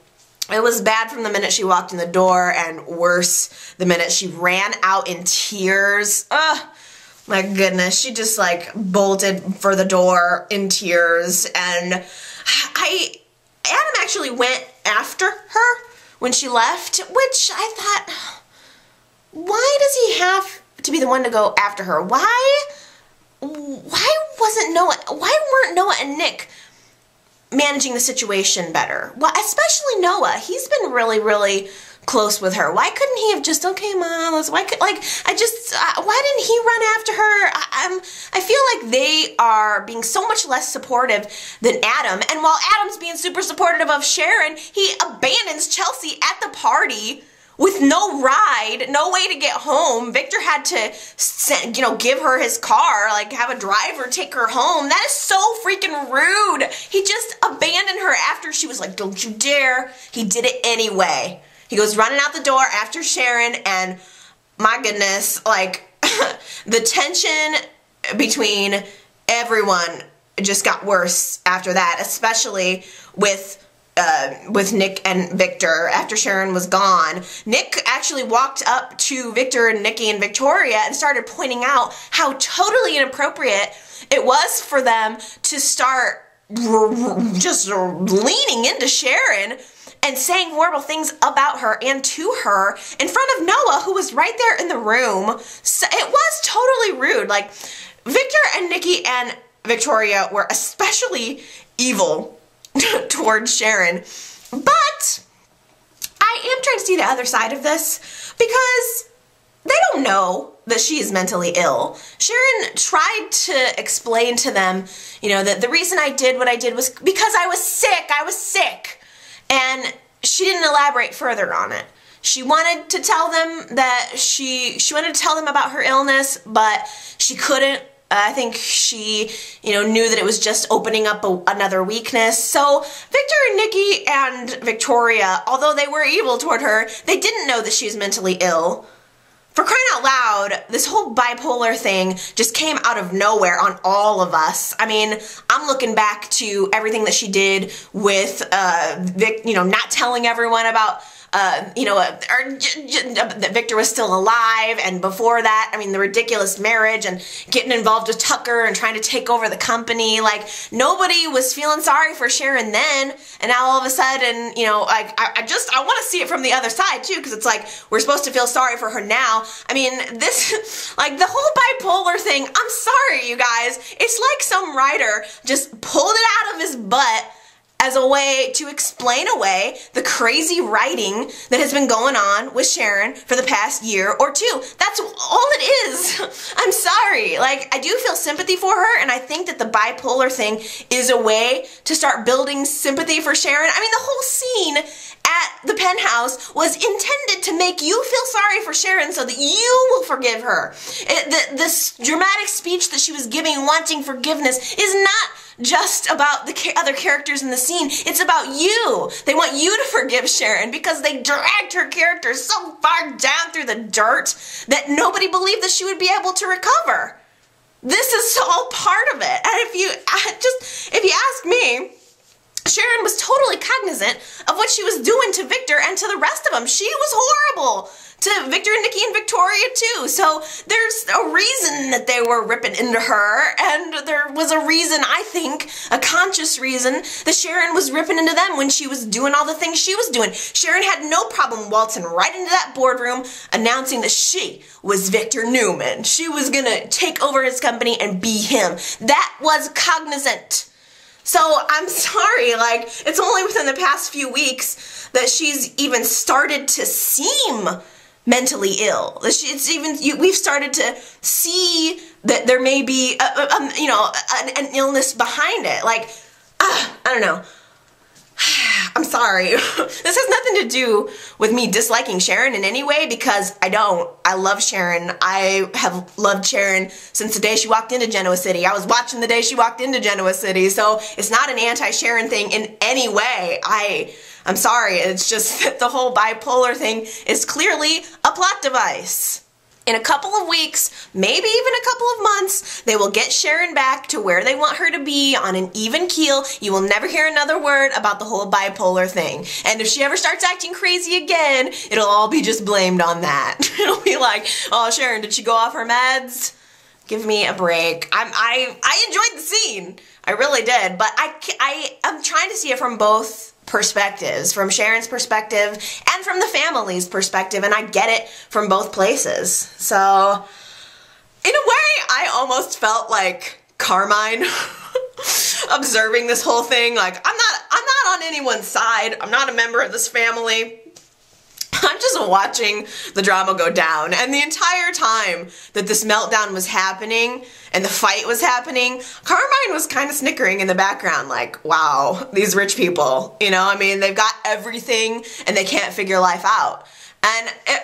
It was bad from the minute she walked in the door and worse the minute she ran out in tears. Ugh. My goodness, she just like bolted for the door in tears and I Adam actually went after her when she left, which I thought why does he have to be the one to go after her? Why why wasn't Noah why weren't Noah and Nick managing the situation better? Well, especially Noah. He's been really really close with her. Why couldn't he have just okay, mom? Why could like I just uh, why didn't he run after her? I, I'm I feel like they are being so much less supportive than Adam. And while Adam's being super supportive of Sharon, he abandons Chelsea at the party with no ride, no way to get home. Victor had to, send, you know, give her his car, like have a driver take her home. That is so freaking rude. He just abandoned her after she was like, don't you dare. He did it anyway. He goes running out the door after Sharon and my goodness, like [laughs] the tension between everyone just got worse after that, especially with uh, with Nick and Victor after Sharon was gone. Nick actually walked up to Victor and Nikki and Victoria and started pointing out how totally inappropriate it was for them to start just leaning into Sharon and saying horrible things about her and to her in front of Noah, who was right there in the room. So it was totally rude. Like, Victor and Nikki and Victoria were especially evil [laughs] towards Sharon. But I am trying to see the other side of this because they don't know that she is mentally ill. Sharon tried to explain to them, you know, that the reason I did what I did was because I was sick. I was sick. And she didn't elaborate further on it. She wanted to tell them that she she wanted to tell them about her illness, but she couldn't I think she, you know, knew that it was just opening up a, another weakness. So Victor and Nikki and Victoria, although they were evil toward her, they didn't know that she was mentally ill. For crying out loud, this whole bipolar thing just came out of nowhere on all of us. I mean, I'm looking back to everything that she did with, uh, Vic, you know, not telling everyone about uh, you know, uh, that Victor was still alive, and before that, I mean, the ridiculous marriage and getting involved with Tucker and trying to take over the company. Like, nobody was feeling sorry for Sharon then, and now all of a sudden, you know, like, I, I just, I want to see it from the other side too, because it's like, we're supposed to feel sorry for her now. I mean, this, [laughs] like, the whole bipolar thing, I'm sorry, you guys. It's like some writer just pulled it out of his butt as a way to explain away the crazy writing that has been going on with Sharon for the past year or two. That's all it is. [laughs] I'm sorry. Like, I do feel sympathy for her, and I think that the bipolar thing is a way to start building sympathy for Sharon. I mean, the whole scene at the penthouse was intended to make you feel sorry for Sharon so that you will forgive her. It, the, this dramatic speech that she was giving, wanting forgiveness, is not just about the other characters in the scene. It's about you. They want you to forgive Sharon because they dragged her character so far down through the dirt that nobody believed that she would be able to recover. This is all part of it. And if you [laughs] just if you ask me, Sharon was totally cognizant of what she was doing to Victor and to the rest of them. She was horrible to Victor and Nikki and Victoria too. So there's a reason that they were ripping into her, and there was a reason, I think, a conscious reason, that Sharon was ripping into them when she was doing all the things she was doing. Sharon had no problem waltzing right into that boardroom announcing that she was Victor Newman. She was gonna take over his company and be him. That was cognizant. So I'm [laughs] sorry, like, it's only within the past few weeks that she's even started to seem mentally ill. It's even we've started to see that there may be, a, a, um, you know, an, an, illness behind it. Like, uh, I don't know. [sighs] I'm sorry. [laughs] this has nothing to do with me disliking Sharon in any way because I don't. I love Sharon. I have loved Sharon since the day she walked into Genoa City. I was watching the day she walked into Genoa City, so it's not an anti-Sharon thing in any way. I, I'm sorry. It's just [laughs] that the whole bipolar thing is clearly a plot device in a couple of weeks, maybe even a couple of months, they will get Sharon back to where they want her to be on an even keel. You will never hear another word about the whole bipolar thing. And if she ever starts acting crazy again, it'll all be just blamed on that. [laughs] it'll be like, oh, Sharon, did she go off her meds? Give me a break. I'm, I, I enjoyed the scene. I really did. But I, I, I'm trying to see it from both perspectives from Sharon's perspective and from the family's perspective, and I get it from both places. So, in a way, I almost felt like Carmine [laughs] observing this whole thing. Like, I'm not, I'm not on anyone's side. I'm not a member of this family. [laughs] I'm just watching the drama go down. And the entire time that this meltdown was happening and the fight was happening, Carmine was kind of snickering in the background, like, wow, these rich people, you know, I mean, they've got everything and they can't figure life out. And it,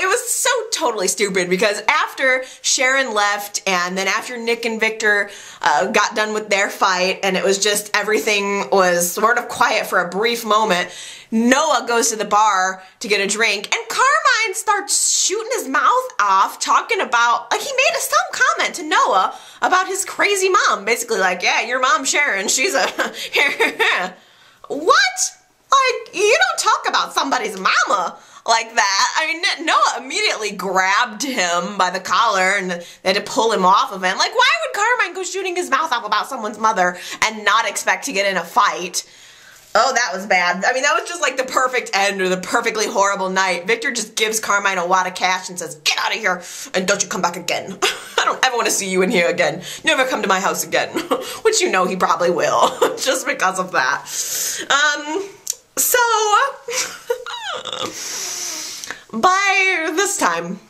it was so totally stupid because after Sharon left and then after Nick and Victor uh, got done with their fight and it was just everything was sort of quiet for a brief moment, Noah goes to the bar to get a drink and Carmine starts shooting his mouth off talking about, like he made some comment to Noah about his crazy mom. Basically like, yeah, your mom Sharon, she's a, [laughs] what? Like, you don't talk about somebody's mama like that. I mean, Noah immediately grabbed him by the collar and they had to pull him off of him. Like, why would Carmine go shooting his mouth off about someone's mother and not expect to get in a fight? Oh, that was bad. I mean, that was just like the perfect end or the perfectly horrible night. Victor just gives Carmine a wad of cash and says, Get out of here and don't you come back again. [laughs] I don't ever want to see you in here again. Never come to my house again. [laughs] Which you know he probably will, [laughs] just because of that. Um, so, by this time,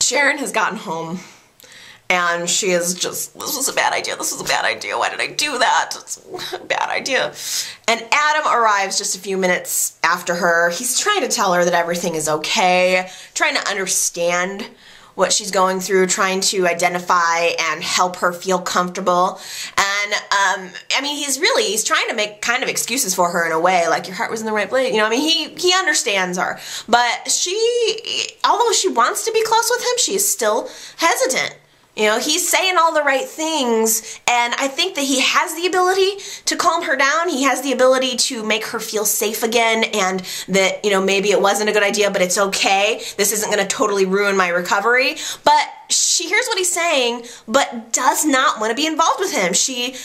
Sharon has gotten home and she is just, this was a bad idea, this was a bad idea, why did I do that? It's a bad idea. And Adam arrives just a few minutes after her. He's trying to tell her that everything is okay, trying to understand what she's going through, trying to identify and help her feel comfortable. And um, I mean, he's really he's trying to make kind of excuses for her in a way, like your heart was in the right place. You know, I mean, he he understands her, but she, although she wants to be close with him, she is still hesitant. You know, he's saying all the right things, and I think that he has the ability to calm her down. He has the ability to make her feel safe again, and that, you know, maybe it wasn't a good idea, but it's okay. This isn't going to totally ruin my recovery. But she hears what he's saying, but does not want to be involved with him. She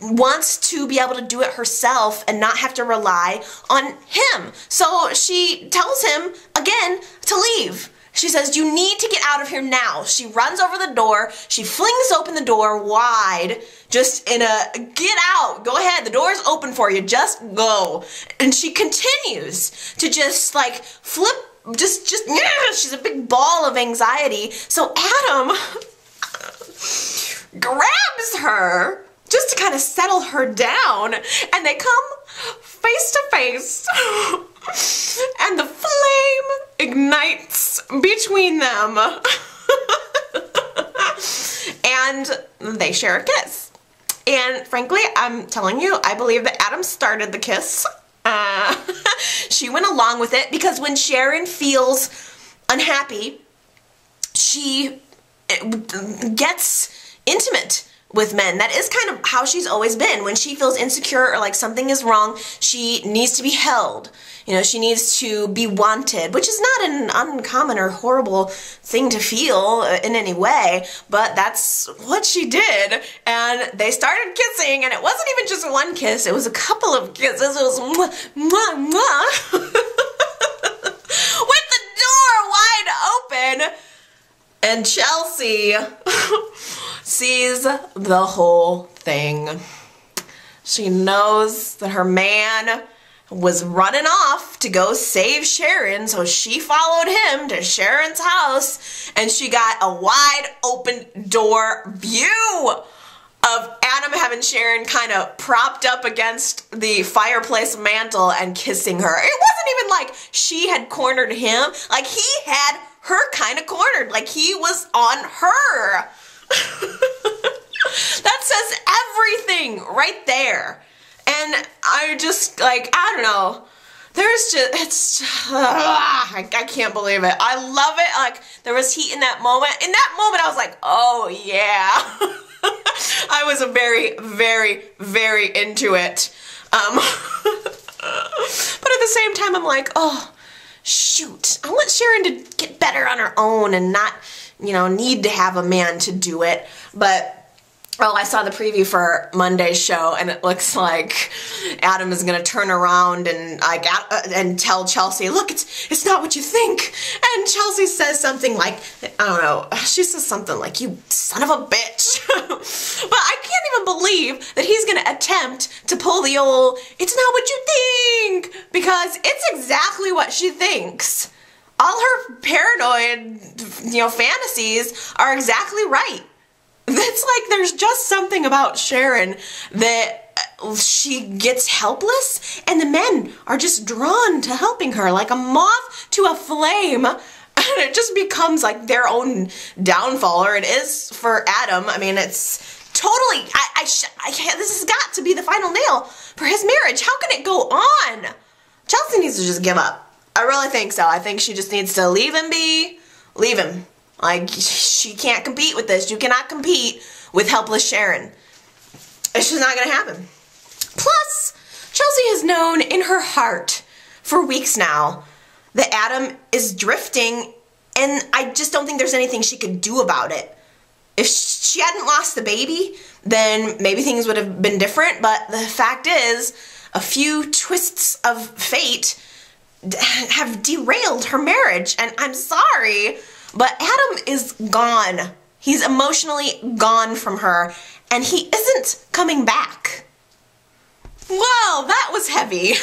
wants to be able to do it herself and not have to rely on him. So she tells him again to leave. She says, You need to get out of here now. She runs over the door. She flings open the door wide, just in a get out. Go ahead. The door's open for you. Just go. And she continues to just like flip, just, just, [laughs] she's a big ball of anxiety. So Adam [laughs] grabs her kind of settle her down, and they come face to face. [laughs] and the flame ignites between them. [laughs] and they share a kiss. And frankly, I'm telling you, I believe that Adam started the kiss. Uh, [laughs] she went along with it because when Sharon feels unhappy, she eh, gets intimate with men. That is kind of how she's always been. When she feels insecure or like something is wrong, she needs to be held. You know, she needs to be wanted, which is not an uncommon or horrible thing to feel uh, in any way, but that's what she did. And they started kissing, and it wasn't even just one kiss, it was a couple of kisses. It was [laughs] mwah, mwah, mwah. [laughs] with the door wide open. And Chelsea [laughs] sees the whole thing. She knows that her man was running off to go save Sharon, so she followed him to Sharon's house and she got a wide open door view of Adam having Sharon kind of propped up against the fireplace mantle and kissing her. It wasn't even like she had cornered him, like he had her kind of cornered, like he was on her. [laughs] that says everything right there. And I just, like, I don't know. There's just, it's, uh, I, I can't believe it. I love it. Like, there was heat in that moment. In that moment, I was like, oh, yeah. [laughs] I was very, very, very into it. Um, [laughs] but at the same time, I'm like, oh, shoot. I want Sharon to get better on her own and not, you know, need to have a man to do it. But Oh, I saw the preview for Monday's show, and it looks like Adam is going to turn around and like uh, and tell Chelsea, "Look, it's it's not what you think." And Chelsea says something like, "I don't know." She says something like, "You son of a bitch." [laughs] but I can't even believe that he's going to attempt to pull the old "It's not what you think" because it's exactly what she thinks. All her paranoid, you know, fantasies are exactly right. It's like there's just something about Sharon that uh, she gets helpless and the men are just drawn to helping her like a moth to a flame [laughs] and it just becomes like their own downfall or it is for Adam. I mean, it's totally, I, I, I this has got to be the final nail for his marriage. How can it go on? Chelsea needs to just give up. I really think so. I think she just needs to leave him be, leave him. Like, she can't compete with this. You cannot compete with helpless Sharon. It's just not going to happen. Plus, Chelsea has known in her heart for weeks now that Adam is drifting, and I just don't think there's anything she could do about it. If she hadn't lost the baby, then maybe things would have been different, but the fact is, a few twists of fate have derailed her marriage, and I'm sorry, but Adam is gone. He's emotionally gone from her, and he isn't coming back. Wow, that was heavy. [laughs]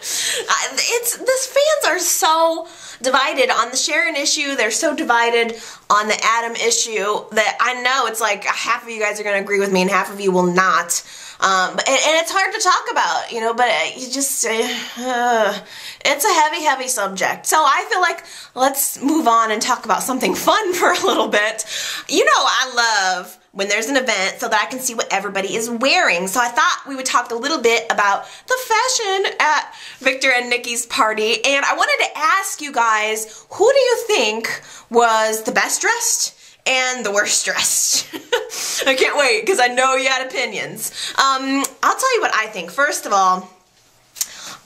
it's this fans are so divided on the Sharon issue. They're so divided on the Adam issue that I know it's like half of you guys are going to agree with me and half of you will not. Um, and, and, it's hard to talk about, you know, but you just, uh, it's a heavy, heavy subject. So I feel like let's move on and talk about something [laughs] fun for a little bit. You know, I love when there's an event so that I can see what everybody is wearing. So I thought we would talk a little bit about the fashion at Victor and Nikki's party. And I wanted to ask you guys, who do you think was the best dressed and the worst dressed. [laughs] I can't wait because I know you had opinions. Um, I'll tell you what I think. First of all,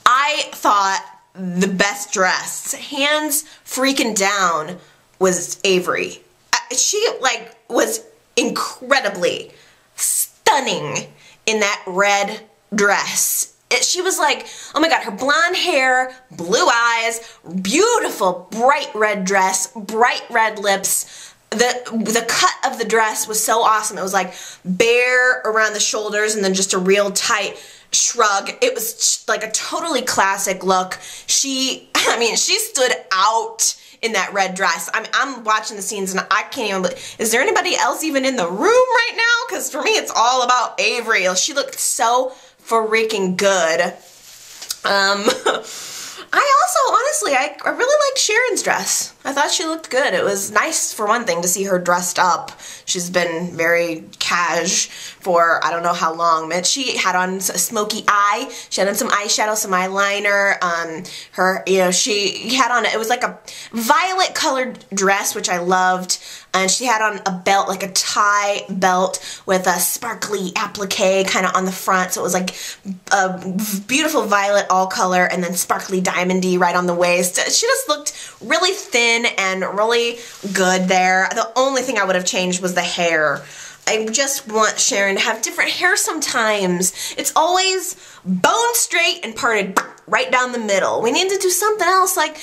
I thought the best dressed, hands freaking down, was Avery. She like was incredibly stunning in that red dress. It, she was like, oh my god, her blonde hair, blue eyes, beautiful bright red dress, bright red lips, the the cut of the dress was so awesome. It was like bare around the shoulders and then just a real tight shrug. It was like a totally classic look. She, [laughs] I mean, she stood out in that red dress. I mean, I'm watching the scenes and I can't even. Is there anybody else even in the room right now? Because for me, it's all about Avery. She looked so freaking good. Um. [laughs] I also, honestly, I, I really like Sharon's dress. I thought she looked good. It was nice, for one thing, to see her dressed up. She's been very cash for I don't know how long, but she had on a smoky eye. She had on some eyeshadow, some eyeliner. Um, her, you know, she had on, it was like a violet colored dress, which I loved and she had on a belt, like a tie belt with a sparkly applique kind of on the front. So it was like a beautiful violet all color and then sparkly diamondy right on the waist. She just looked really thin and really good there. The only thing I would have changed was the hair. I just want Sharon to have different hair sometimes. It's always bone straight and parted right down the middle. We need to do something else. Like,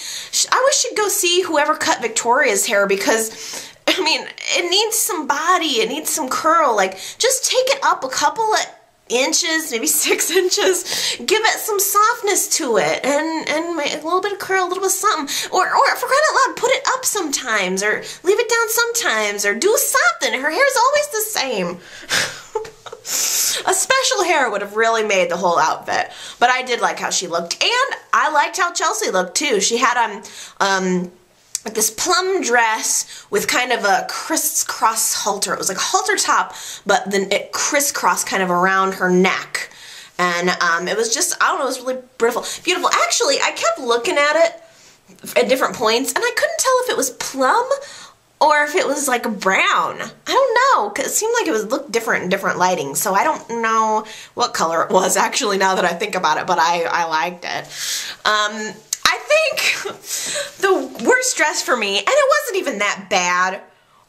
I wish you'd go see whoever cut Victoria's hair because I mean, it needs some body, it needs some curl. Like, just take it up a couple of inches, maybe [laughs] six inches. Give it some softness to it and, and a little bit of curl, a little bit of something. Or, or for crying out loud, put it up sometimes or leave it down sometimes or do something. Her hair is always the same. [laughs] a special hair would have really made the whole outfit. But I did like how she looked. And I liked how Chelsea looked too. She had um um this plum dress with kind of a crisscross halter. It was like a halter top, but then it crisscrossed kind of around her neck. And um, it was just, I don't know, it was really beautiful. Beautiful. Actually, I kept looking at it at different points, and I couldn't tell if it was plum or if it was like brown. I don't know, because it seemed like it was looked different in different lighting, so I don't know what color it was [laughs] actually now that I think about it, but I, I liked it. Um, I think the worst dress for me, and it wasn't even that bad,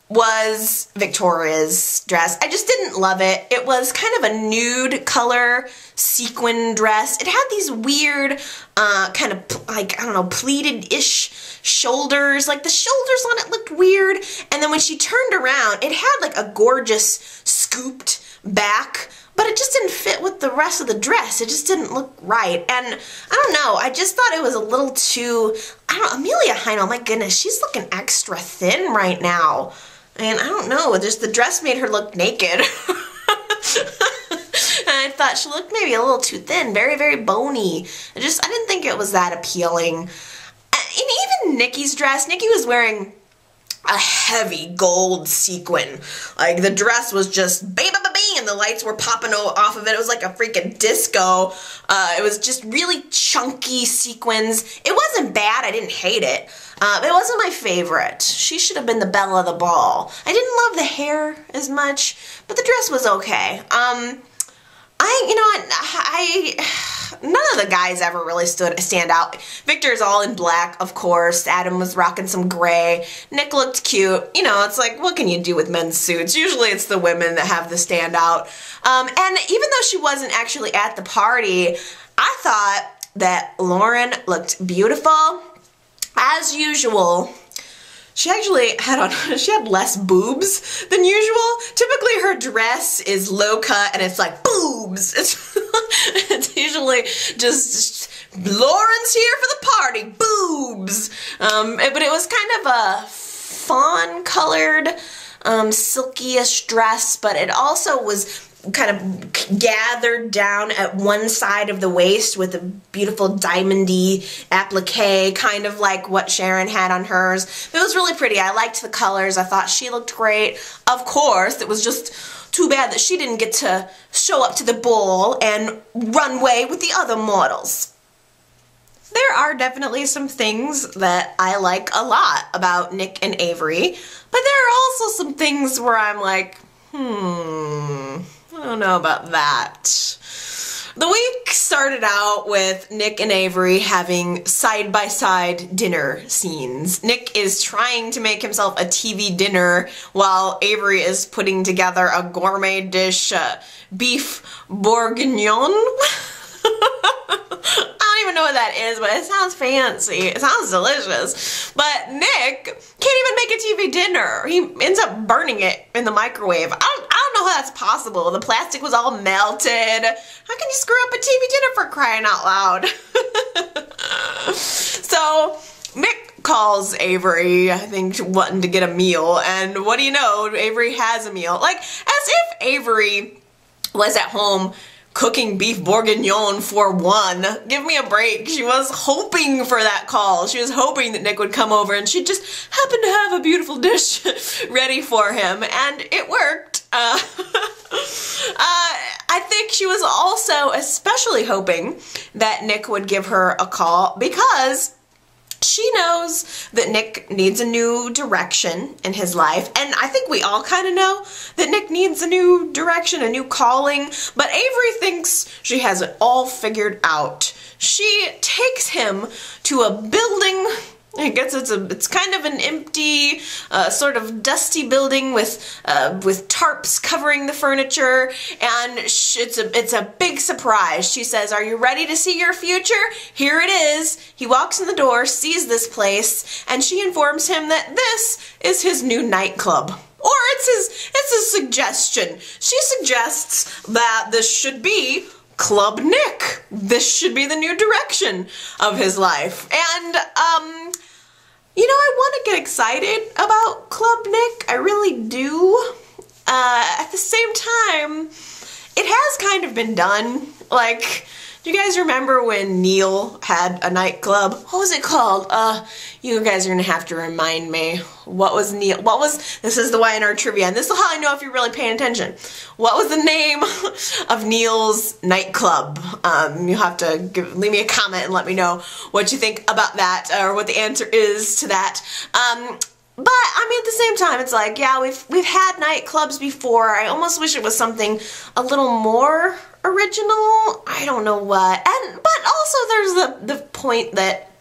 was Victoria's dress. I just didn't love it. It was kind of a nude color sequin dress. It had these weird uh, kind of like, I don't know, pleated-ish shoulders. Like the shoulders on it looked weird. And then when she turned around, it had like a gorgeous scooped back but it just didn't fit with the rest of the dress. It just didn't look right. And I don't know, I just thought it was a little too, I don't know, Amelia Heinle, my goodness, she's looking extra thin right now. And I don't know, just the dress made her look naked. [laughs] and I thought she looked maybe a little too thin, very, very bony. I just, I didn't think it was that appealing. And even Nikki's dress, Nikki was wearing a heavy gold sequin. Like the dress was just bang, bang, bang, and the lights were popping off of it. It was like a freaking disco. Uh, it was just really chunky sequins. It wasn't bad. I didn't hate it. Uh, it wasn't my favorite. She should have been the belle of the ball. I didn't love the hair as much, but the dress was okay. Um, I, you know what, I none of the guys ever really stood stand out. Victor's all in black, of course. Adam was rocking some gray. Nick looked cute. You know, it's like, what can you do with men's suits? Usually it's the women that have the standout. Um, and even though she wasn't actually at the party, I thought that Lauren looked beautiful. As usual, she actually had on, [laughs] she had less boobs than usual. Typically her dress is low cut and it's like boobs. [laughs] It's, it's usually just, just, Lauren's here for the party, boobs. Um, but it was kind of a fawn colored, um, silky-ish dress, but it also was kind of gathered down at one side of the waist with a beautiful diamondy applique, kind of like what Sharon had on hers. It was really pretty. I liked the colors. I thought she looked great. Of course, it was just too bad that she didn't get to show up to the ball and run away with the other models. There are definitely some things that I like a lot about Nick and Avery, but there are also some things where I'm like, hmm, I don't know about that. The week started out with Nick and Avery having side-by-side dinner scenes. Nick is trying to make himself a TV dinner while Avery is putting together a gourmet dish, uh, beef bourguignon. [laughs] I don't even know what that is, but it sounds fancy. It sounds delicious. But Nick can't even make a TV dinner. He ends up burning it in the microwave. I don't know how that's possible. The plastic was all melted. How can you screw up a TV dinner for crying out loud? [laughs] so Nick calls Avery, I think, wanting to get a meal. And what do you know? Avery has a meal. Like, as if Avery was at home cooking beef bourguignon for one. Give me a break. She was hoping for that call. She was hoping that Nick would come over and she just happened to have a beautiful dish [laughs] ready for him and it worked. Uh, [laughs] uh, I think she was also especially hoping that Nick would give her a call because she knows that Nick needs a new direction in his life, and I think we all kind of know that Nick needs a new direction, a new calling, but Avery thinks she has it all figured out. She takes him to a building I guess it's a it's kind of an empty, uh, sort of dusty building with uh, with tarps covering the furniture, and it's a it's a big surprise. She says, "Are you ready to see your future? Here it is." He walks in the door, sees this place, and she informs him that this is his new nightclub. Or it's his it's a suggestion. She suggests that this should be Club Nick. This should be the new direction of his life. And um you know, I want to get excited about Club Nick. I really do. Uh, at the same time, it has kind of been done. Like, do you guys remember when Neil had a nightclub? What was it called? Uh, you guys are gonna have to remind me. What was Neil? What was? This is the Y&R trivia, and this is how I know if you're really paying attention. What was the name [laughs] of Neil's nightclub? Um, you have to give, leave me a comment and let me know what you think about that, or what the answer is to that. Um, but I mean, at the same time, it's like, yeah, we've we've had nightclubs before. I almost wish it was something a little more original. I don't know what. And but also there's the the point that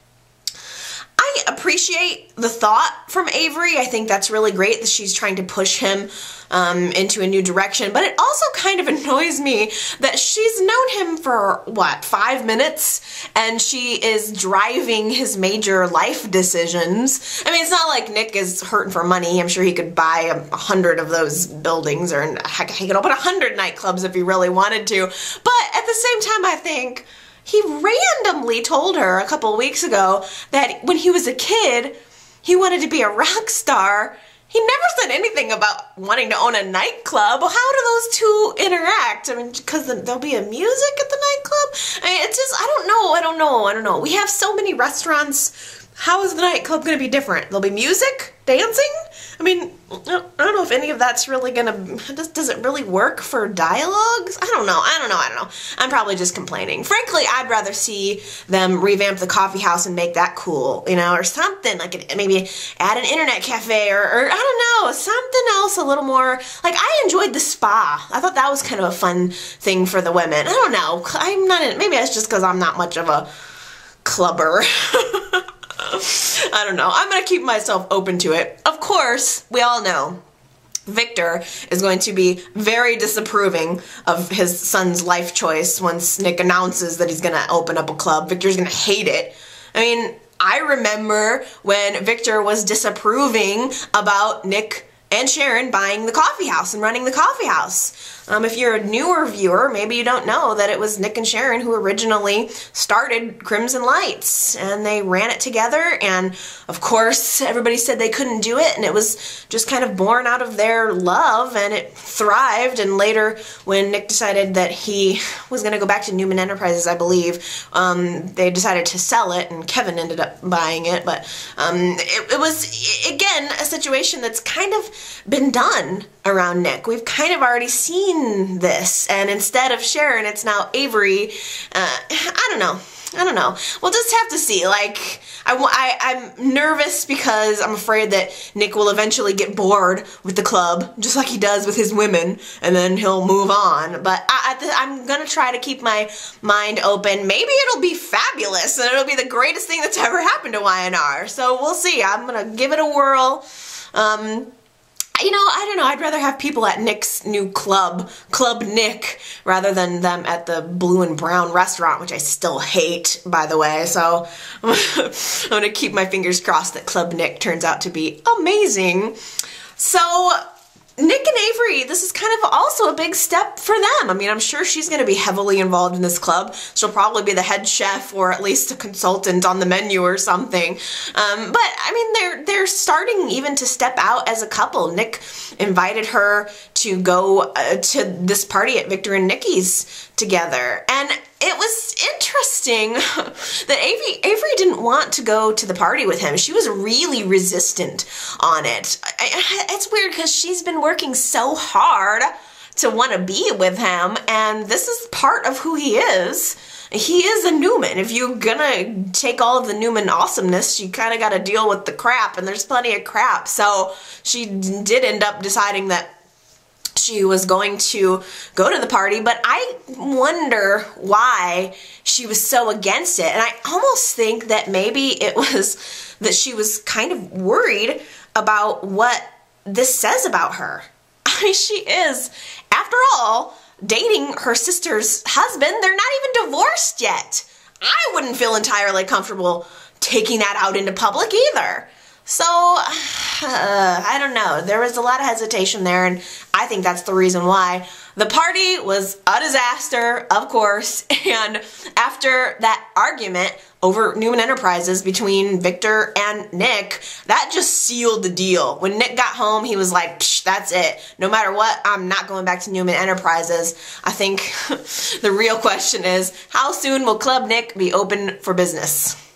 I appreciate the thought from Avery. I think that's really great that she's trying to push him um, into a new direction. But it also kind of [laughs] annoys me that she's known him for, what, five minutes? And she is driving his major life decisions. I mean, it's not like Nick is hurting for money. I'm sure he could buy a hundred of those buildings, or heck, he could open a hundred nightclubs if he really wanted to. But at the same time, I think he randomly told her a couple weeks ago that when he was a kid, he wanted to be a rock star he never said anything about wanting to own a nightclub. How do those two interact? I mean, because there'll be a music at the nightclub? I mean, it's just, I don't know, I don't know, I don't know. We have so many restaurants. How is the nightclub going to be different? There'll be music? Dancing? I mean, I don't know if any of that's really gonna, does, does it really work for dialogues? I don't know, I don't know, I don't know. I'm probably just complaining. Frankly, I'd rather see them revamp the coffee house and make that cool, you know, or something, like maybe add an internet cafe or, or I don't know, something else a little more, like I enjoyed the spa. I thought that was kind of a fun thing for the women. I don't know, I'm not, in, maybe it's just because I'm not much of a clubber. [laughs] I don't know. I'm going to keep myself open to it. Of course, we all know Victor is going to be very disapproving of his son's life choice once Nick announces that he's going to open up a club. Victor's going to hate it. I mean, I remember when Victor was disapproving about Nick and Sharon buying the coffee house and running the coffee house. Um, if you're a newer viewer, maybe you don't know that it was Nick and Sharon who originally started Crimson Lights and they ran it together. And of course, everybody said they couldn't do it, and it was just kind of born out of their love and it thrived. And later, when Nick decided that he was going to go back to Newman Enterprises, I believe, um, they decided to sell it, and Kevin ended up buying it. But um, it, it was, again, a situation that's kind of been done around Nick. We've kind of already seen this, and instead of Sharon, it's now Avery. Uh, I don't know. I don't know. We'll just have to see. Like, I, I, I'm nervous because I'm afraid that Nick will eventually get bored with the club, just like he does with his women, and then he'll move on. But I, I, I'm gonna try to keep my mind open. Maybe it'll be fabulous, and it'll be the greatest thing that's ever happened to Y&R. So we'll see. I'm gonna give it a whirl. Um, you know, I don't know. I'd rather have people at Nick's new club, Club Nick, rather than them at the blue and brown restaurant, which I still hate, by the way. So [laughs] I'm going to keep my fingers crossed that Club Nick turns out to be amazing. So Nick and Avery, this is kind of also a big step for them. I mean, I'm sure she's going to be heavily involved in this club. She'll probably be the head chef or at least a consultant on the menu or something. Um, but I mean, they're they're starting even to step out as a couple. Nick invited her to go uh, to this party at Victor and Nikki's together, and it was interesting [laughs] that Avery, Avery didn't want to go to the party with him. She was really resistant on it. It's weird because she's been working so hard to want to be with him, and this is part of who he is. He is a Newman. If you're gonna take all of the Newman awesomeness, you kind of got to deal with the crap, and there's plenty of crap. So she did end up deciding that she was going to go to the party, but I wonder why she was so against it. And I almost think that maybe it was [laughs] that she was kind of worried about what this says about her. [laughs] I mean, she is, after all, dating her sister's husband. They're not even divorced yet. I wouldn't feel entirely comfortable taking that out into public either. So, [sighs] uh, I don't know. There was a lot of hesitation there, and I think that's the reason why. The party was a disaster, of course, [laughs] and after that argument over Newman Enterprises between Victor and Nick, that just sealed the deal. When Nick got home, he was like, that's it. No matter what, I'm not going back to Newman Enterprises. I think [laughs] the real question is, how soon will Club Nick be open for business?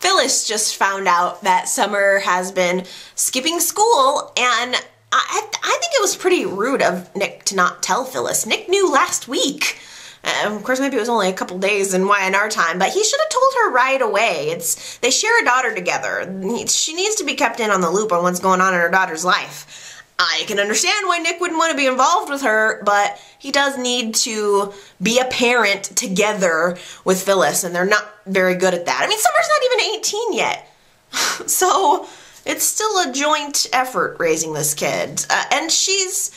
Phyllis just found out that Summer has been skipping school and I, I think it was pretty rude of Nick to not tell Phyllis. Nick knew last week. Uh, of course, maybe it was only a couple days in Y&R time, but he should have told her right away. It's They share a daughter together. She needs to be kept in on the loop on what's going on in her daughter's life. I can understand why Nick wouldn't want to be involved with her, but he does need to be a parent together with Phyllis, and they're not very good at that. I mean, Summer's not even 18 yet. [laughs] so it's still a joint effort raising this kid. Uh, and she's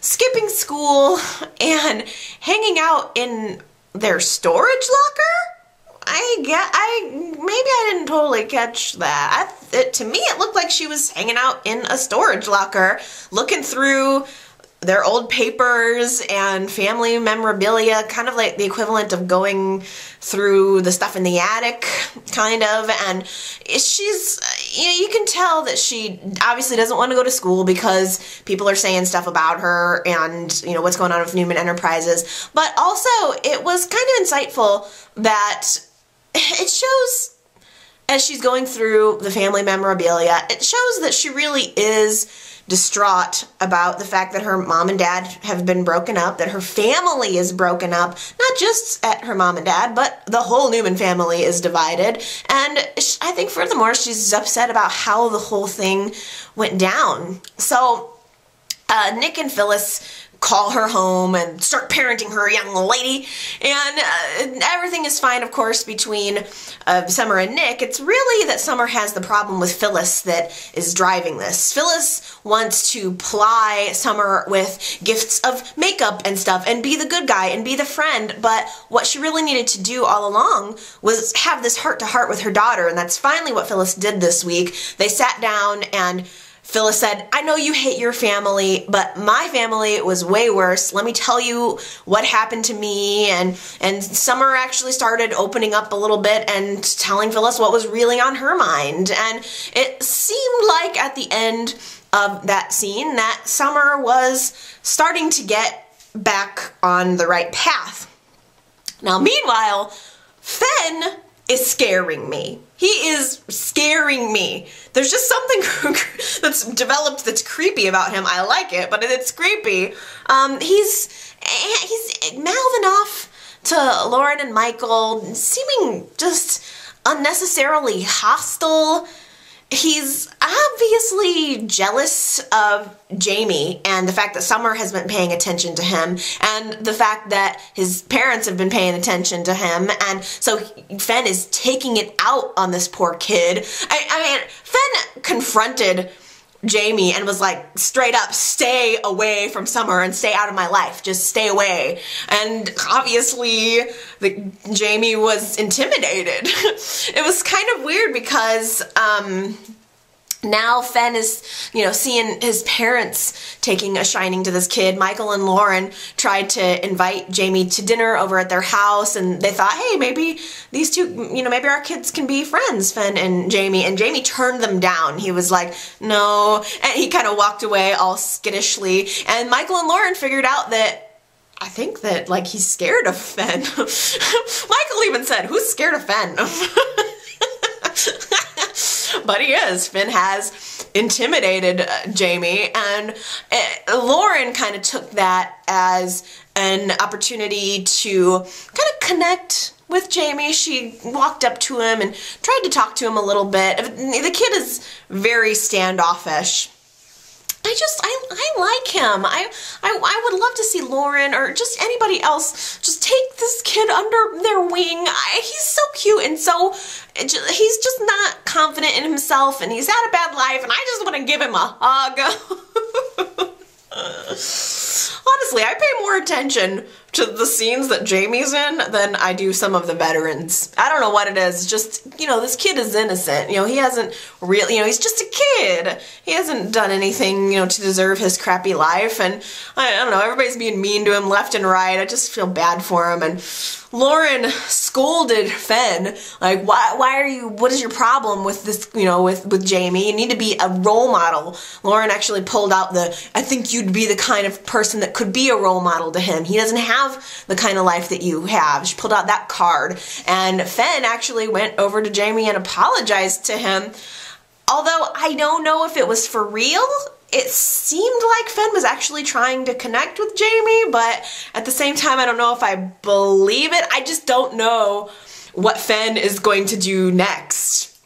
skipping school [laughs] and hanging out in their storage locker? I get, I, maybe I didn't totally catch that. I, it, to me, it looked like she was hanging out in a storage locker, looking through their old papers and family memorabilia, kind of like the equivalent of going through the stuff in the attic, kind of. And she's, you, know, you can tell that she obviously doesn't want to go to school because people are saying stuff about her and, you know, what's going on with Newman Enterprises. But also, it was kind of insightful that [sighs] it shows as she's going through the family memorabilia, it shows that she really is distraught about the fact that her mom and dad have been broken up, that her family is broken up, not just at her mom and dad, but the whole Newman family is divided. And I think furthermore, she's upset about how the whole thing went down. So, uh, Nick and Phyllis call her home and start parenting her young lady. And uh, everything is fine, of course, between uh, Summer and Nick. It's really that Summer has the problem with Phyllis that is driving this. Phyllis wants to ply Summer with gifts of makeup and stuff and be the good guy and be the friend. But what she really needed to do all along was have this heart to heart with her daughter. And that's finally what Phyllis did this week. They sat down and Phyllis said, I know you hate your family, but my family was way worse. Let me tell you what happened to me. And, and Summer actually started opening up a little bit and telling Phyllis what was really on her mind. And it seemed like at the end of that scene that Summer was starting to get back on the right path. Now, meanwhile, Fen is scaring me. He is scaring me. There's just something [laughs] that's developed that's creepy about him. I like it, but it's creepy. Um, he's he's mouthing off to Lauren and Michael, seeming just unnecessarily hostile he's obviously jealous of Jamie and the fact that Summer has been paying attention to him and the fact that his parents have been paying attention to him and so Fen is taking it out on this poor kid. I, I mean, Fen confronted Jamie and was like straight up stay away from Summer and stay out of my life. Just stay away. And obviously the, Jamie was intimidated. [laughs] It was kind of weird because um, now Fen is, you know, seeing his parents taking a shining to this kid. Michael and Lauren tried to invite Jamie to dinner over at their house, and they thought, hey, maybe these two, you know, maybe our kids can be friends, Fen and Jamie. And Jamie turned them down. He was like, no. And he kind of walked away all skittishly. And Michael and Lauren figured out that I think that, like, he's scared of Fen. [laughs] Michael even said, who's scared of Fen? [laughs] [laughs] but he is. Fen has intimidated uh, Jamie, and uh, Lauren kind of took that as an opportunity to kind of connect with Jamie. She walked up to him and tried to talk to him a little bit. The kid is very standoffish. I just I, I like him. I, I I would love to see Lauren or just anybody else just take this kid under their wing. I, he's so cute and so he's just not confident in himself and he's had a bad life and I just want to give him a hug. [laughs] honestly, I pay more attention to the scenes that Jamie's in than I do some of the veterans. I don't know what it is. Just, you know, this kid is innocent. You know, he hasn't really, you know, he's just a kid. He hasn't done anything, you know, to deserve his crappy life. And I, I don't know, everybody's being mean to him left and right. I just feel bad for him. And Lauren scolded Fen, like, why, why are you, what is your problem with this, you know, with, with Jamie? You need to be a role model. Lauren actually pulled out the, I think you'd be the kind of person that could be a role model to him. He doesn't have the kind of life that you have. She pulled out that card. And Fen actually went over to Jamie and apologized to him. Although I don't know if it was for real it seemed like Fen was actually trying to connect with Jamie, but at the same time, I don't know if I believe it. I just don't know what Fen is going to do next.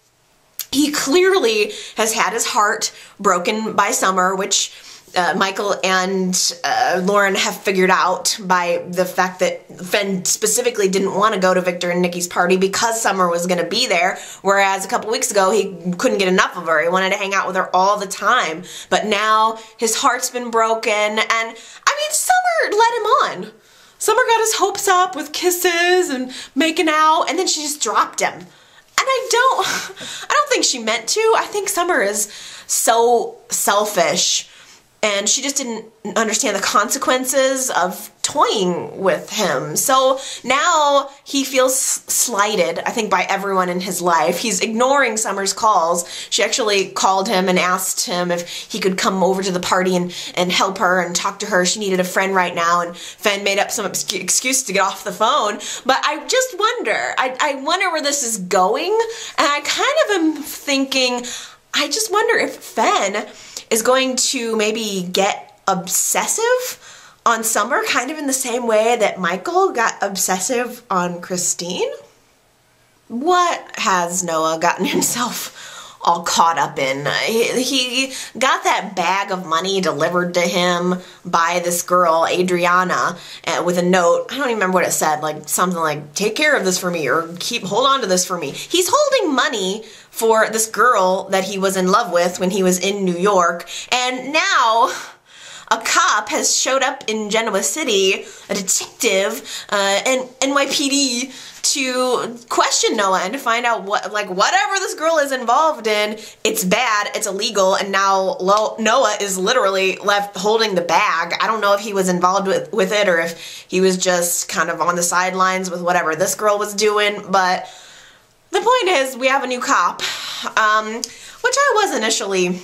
He clearly has had his heart broken by Summer, which uh, Michael and uh, Lauren have figured out by the fact that Fen specifically didn't want to go to Victor and Nikki's party because Summer was going to be there, whereas a couple weeks ago he couldn't get enough of her. He wanted to hang out with her all the time. But now his heart's been broken, and I mean, Summer let him on. Summer got his hopes up with kisses and making out, and then she just dropped him. And I don't, [laughs] I don't think she meant to. I think Summer is so selfish and she just didn't understand the consequences of toying with him. So now he feels slighted, I think, by everyone in his life. He's ignoring Summer's calls. She actually called him and asked him if he could come over to the party and, and help her and talk to her. She needed a friend right now, and Fen made up some excuse to get off the phone. But I just wonder, I, I wonder where this is going, and I kind of am thinking, I just wonder if Fen is going to maybe get obsessive on Summer, kind of in the same way that Michael got obsessive on Christine. What has Noah gotten [laughs] himself all caught up in. He, he, got that bag of money delivered to him by this girl, Adriana, uh, with a note. I don't even remember what it said, like something like, take care of this for me or keep, hold on to this for me. He's holding money for this girl that he was in love with when he was in New York. And now a cop has showed up in Genoa City, a detective, uh, and NYPD to question Noah and to find out what, like, whatever this girl is involved in, it's bad, it's illegal, and now Lo- Noah is literally left holding the bag. I don't know if he was involved with, with it or if he was just kind of on the sidelines with whatever this girl was doing, but the point is, we have a new cop, um, which I was initially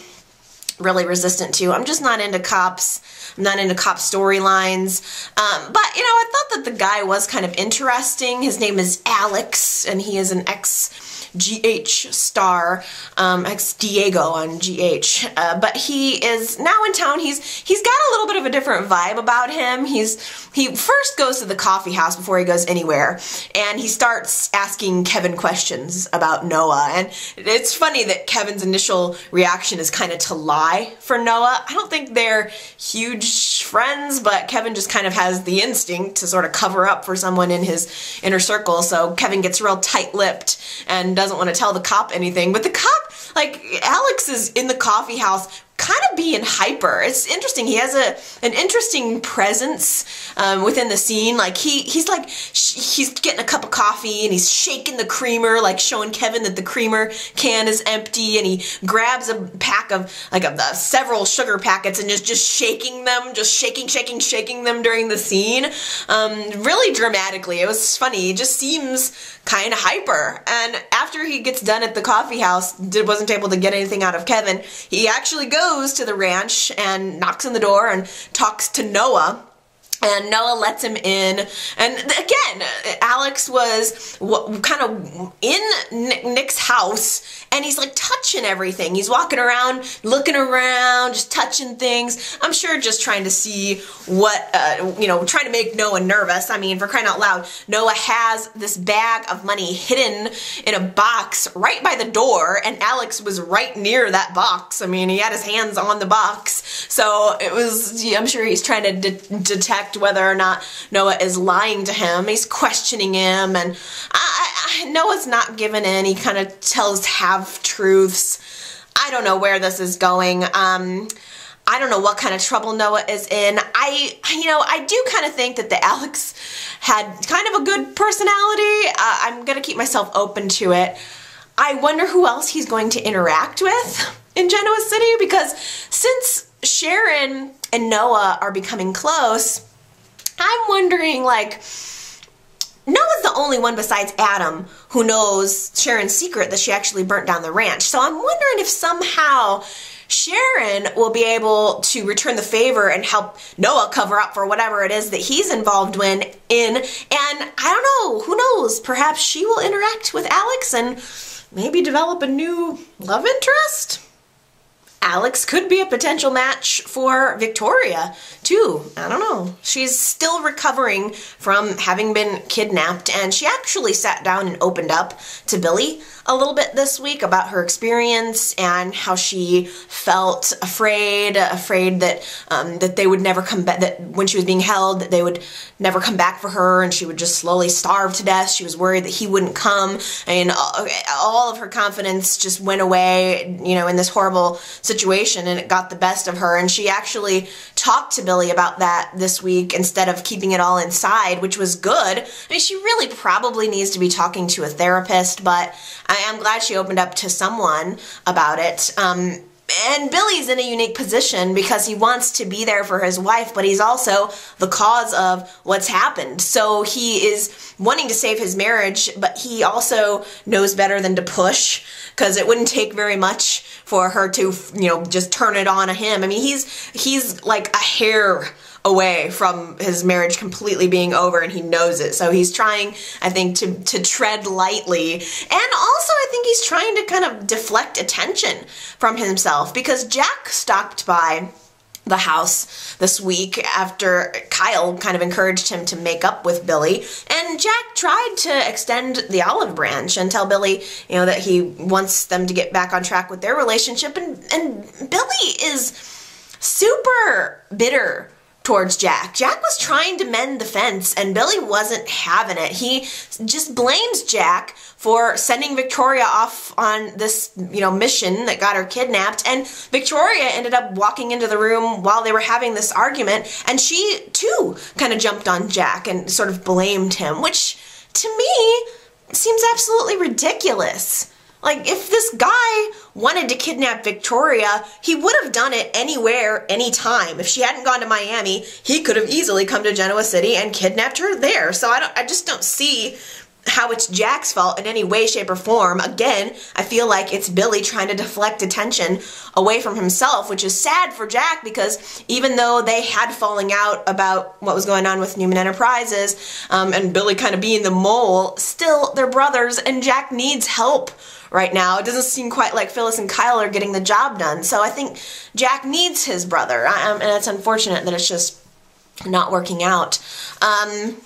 really resistant to. I'm just not into cops. I'm not into cop storylines. Um, but, you know, I thought that the guy was kind of interesting. His name is Alex, and he is an ex GH star, um, ex Diego on GH. Uh, but he is now in town. He's he's got a little bit of a different vibe about him. He's he first goes to the coffee house before he goes anywhere, and he starts asking Kevin questions about Noah. And it's funny that Kevin's initial reaction is kind of to lie for Noah. I don't think they're huge friends, but Kevin just kind of has the instinct to sort of cover up for someone in his inner circle. So Kevin gets real tight-lipped and doesn't want to tell the cop anything. But the cop, like, Alex is in the coffee house kind of being hyper. It's interesting. He has a an interesting presence um, within the scene. Like he he's like he's getting a cup of coffee and he's shaking the creamer, like showing Kevin that the creamer can is empty. And he grabs a pack of like the several sugar packets and just just shaking them, just shaking, shaking, shaking them during the scene. Um, really dramatically. It was funny. He just seems kind of hyper. And after he gets done at the coffee house, did, wasn't able to get anything out of Kevin. He actually goes goes to the ranch and knocks on the door and talks to Noah and Noah lets him in. And again, Alex was kind of in Nick's house and he's like touching everything. He's walking around, looking around, just touching things. I'm sure just trying to see what, uh, you know, trying to make Noah nervous. I mean, for crying out loud, Noah has this bag of money hidden in a box right by the door and Alex was right near that box. I mean, he had his hands on the box. So it was, I'm sure he's trying to de detect whether or not Noah is lying to him. He's questioning him, and I, I, Noah's not giving in. He kind of tells half truths. I don't know where this is going. Um, I don't know what kind of trouble Noah is in. I, you know, I do kind of think that the Alex had kind of a good personality. Uh, I'm gonna keep myself open to it. I wonder who else he's going to interact with in Genoa City because since Sharon and Noah are becoming close, I'm wondering like Noah's the only one besides Adam who knows Sharon's secret that she actually burnt down the ranch. So I'm wondering if somehow Sharon will be able to return the favor and help Noah cover up for whatever it is that he's involved in. In and I don't know, who knows? Perhaps she will interact with Alex and maybe develop a new love interest. Alex could be a potential match for Victoria, too. I don't know. She's still recovering from having been kidnapped, and she actually sat down and opened up to Billy a little bit this week about her experience and how she felt afraid, afraid that um, that they would never come back, that when she was being held, that they would never come back for her and she would just slowly starve to death. She was worried that he wouldn't come, and all of her confidence just went away, you know, in this horrible situation, and it got the best of her. And she actually talked to Billy about that this week instead of keeping it all inside, which was good. I mean, she really probably needs to be talking to a therapist, but I am glad she opened up to someone about it. Um, and Billy's in a unique position because he wants to be there for his wife, but he's also the cause of what's happened. So he is wanting to save his marriage, but he also knows better than to push because it wouldn't take very much for her to, you know, just turn it on to him. I mean, he's he's like a hair away from his marriage completely being over and he knows it. So he's trying, I think, to, to tread lightly. And also, I think he's trying to kind of deflect attention from himself because Jack stopped by the house this week after Kyle kind of encouraged him to make up with Billy. And Jack tried to extend the olive branch and tell Billy, you know, that he wants them to get back on track with their relationship. And, and Billy is super bitter towards Jack. Jack was trying to mend the fence and Billy wasn't having it. He just blames Jack for sending Victoria off on this, you know, mission that got her kidnapped and Victoria ended up walking into the room while they were having this argument and she too kind of jumped on Jack and sort of blamed him, which to me seems absolutely ridiculous. Like, if this guy wanted to kidnap Victoria, he would have done it anywhere, anytime. If she hadn't gone to Miami, he could have easily come to Genoa City and kidnapped her there. So I don't, I just don't see how it's Jack's fault in any way, shape, or form. Again, I feel like it's Billy trying to deflect attention away from himself, which is sad for Jack because even though they had falling out about what was going on with Newman Enterprises um, and Billy kind of being the mole, still they're brothers and Jack needs help right now. It doesn't seem quite like Phyllis and Kyle are getting the job done. So I think Jack needs his brother, um, and it's unfortunate that it's just not working out. Um,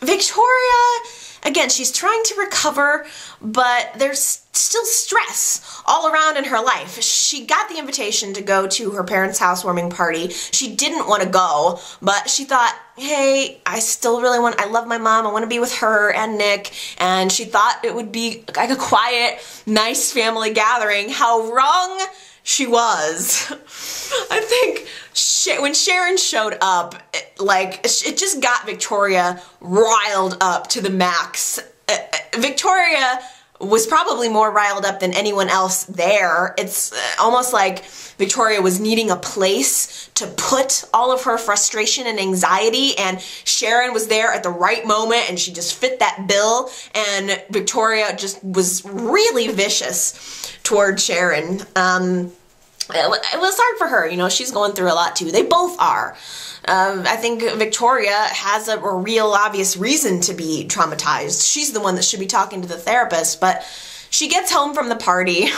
Victoria Again, she's trying to recover, but there's still stress all around in her life. She got the invitation to go to her parents' housewarming party. She didn't want to go, but she thought, hey, I still really want, I love my mom. I want to be with her and Nick. And she thought it would be like a quiet, nice family gathering. How wrong she was. I think when Sharon showed up, it, like, it just got Victoria riled up to the max. Uh, uh, Victoria was probably more riled up than anyone else there. It's uh, almost like Victoria was needing a place to put all of her frustration and anxiety and Sharon was there at the right moment and she just fit that bill and Victoria just was really vicious toward Sharon. Um, it was hard for her, you know, she's going through a lot too. They both are. Um, I think Victoria has a, a real obvious reason to be traumatized. She's the one that should be talking to the therapist, but she gets home from the party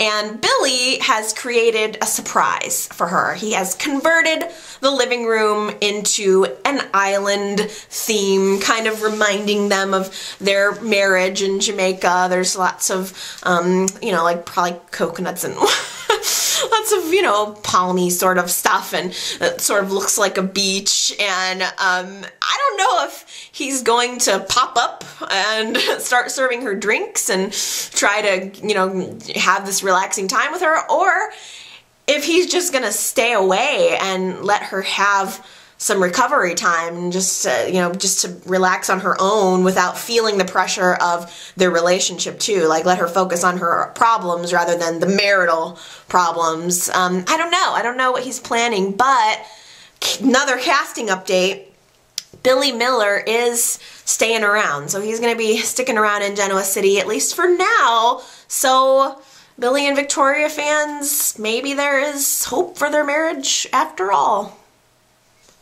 and Billy has created a surprise for her. He has converted the living room into an island theme, kind of reminding them of their marriage in Jamaica. There's lots of, um, you know, like probably coconuts and [laughs] [laughs] lots of, you know, palmy sort of stuff and it sort of looks like a beach. And um, I don't know if he's going to pop up and [laughs] start serving her drinks and try to, you know, have this relaxing time with her or if he's just gonna stay away and let her have some recovery time just to, you know just to relax on her own without feeling the pressure of their relationship too. Like let her focus on her problems rather than the marital problems. Um, i don't know. I don't know what he's planning but another casting update. Billy miller is staying around. So he's going to be sticking around in genoa city at least for now. So billy and victoria fans maybe there is hope for their marriage after all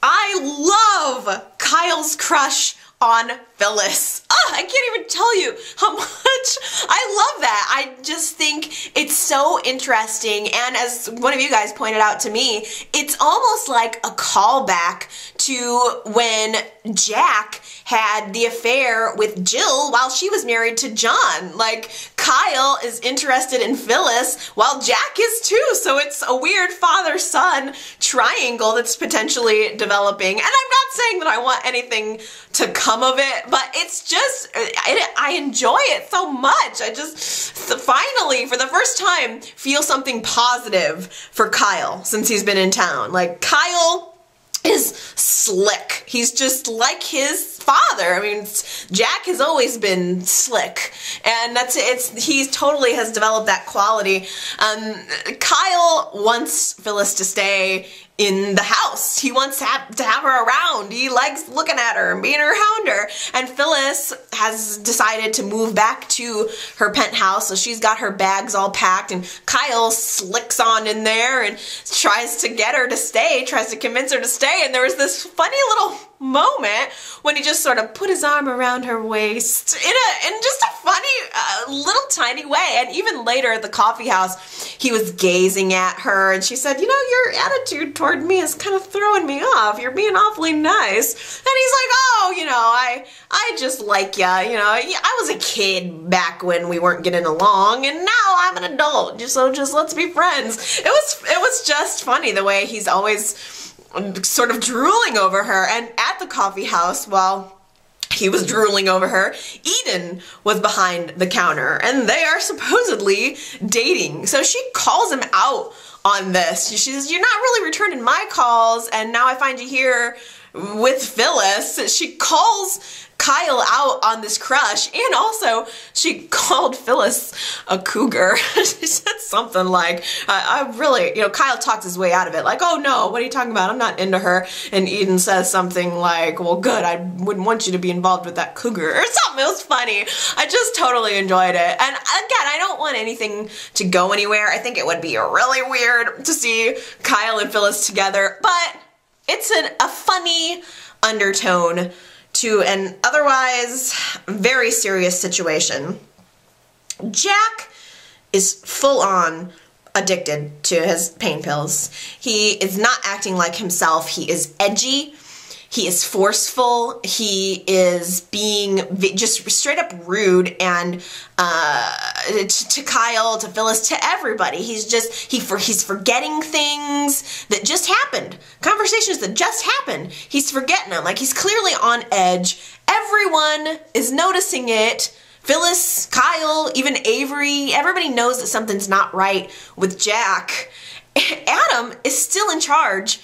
I love Kyle's crush on Phyllis. Oh, I can't even tell you how [laughs] much I love that. I just think it's so interesting. And as one of you guys pointed out to me, it's almost like a callback to when Jack had the affair with Jill while she was married to John. Like, Kyle is interested in Phyllis while Jack is too. So it's a weird father son triangle that's potentially developing. And I'm not saying that I want anything to come of it, but it's just, it, I enjoy it so much. I just finally, for the first time, feel something positive for Kyle since he's been in town. Like, Kyle is slick. He's just like his father. I mean, Jack has always been slick, and that's it's he totally has developed that quality. Um, Kyle wants Phyllis to stay in the house. He wants to have, to have her around. He likes looking at her and being around her. And Phyllis has decided to move back to her penthouse, so she's got her bags all packed, and Kyle slicks on in there and tries to get her to stay, tries to convince her to stay, and there was this funny little moment when he just sort of put his arm around her waist in a in just a funny uh, little tiny way. And even later at the coffee house he was gazing at her and she said you know your attitude toward me is kind of throwing me off. You're being awfully nice. And he's like oh you know I I just like ya. You know I was a kid back when we weren't getting along and now I'm an adult. So just let's be friends. It was it was just funny the way he's always Um, sort of drooling over her. And at the coffee house, while he was drooling over her, Eden was behind the counter and they are supposedly dating. So she calls him out on this. She says, You're not really returning my calls, and now I find you here with Phyllis. She calls Kyle out on this crush and also she called Phyllis a cougar. [laughs] she said something like, I, I, really, you know, Kyle talks his way out of it like, oh no, what are you talking about? I'm not into her. And Eden says something like, well good, I wouldn't want you to be involved with that cougar [laughs] or something. It was funny. I just totally enjoyed it. And again, I don't want anything to go anywhere. I think it would be really weird to see Kyle and Phyllis together, but it's an, a funny undertone to an otherwise very serious situation. Jack is full on addicted to his pain pills. He is not acting like himself. He is edgy. He is forceful. He is being just straight up rude and uh, to, to, Kyle, to Phyllis, to everybody. He's just he for he's forgetting things that just happened, conversations that just happened. He's forgetting them. Like he's clearly on edge. Everyone is noticing it. Phyllis, Kyle, even Avery, everybody knows that something's not right with Jack. [laughs] Adam is still in charge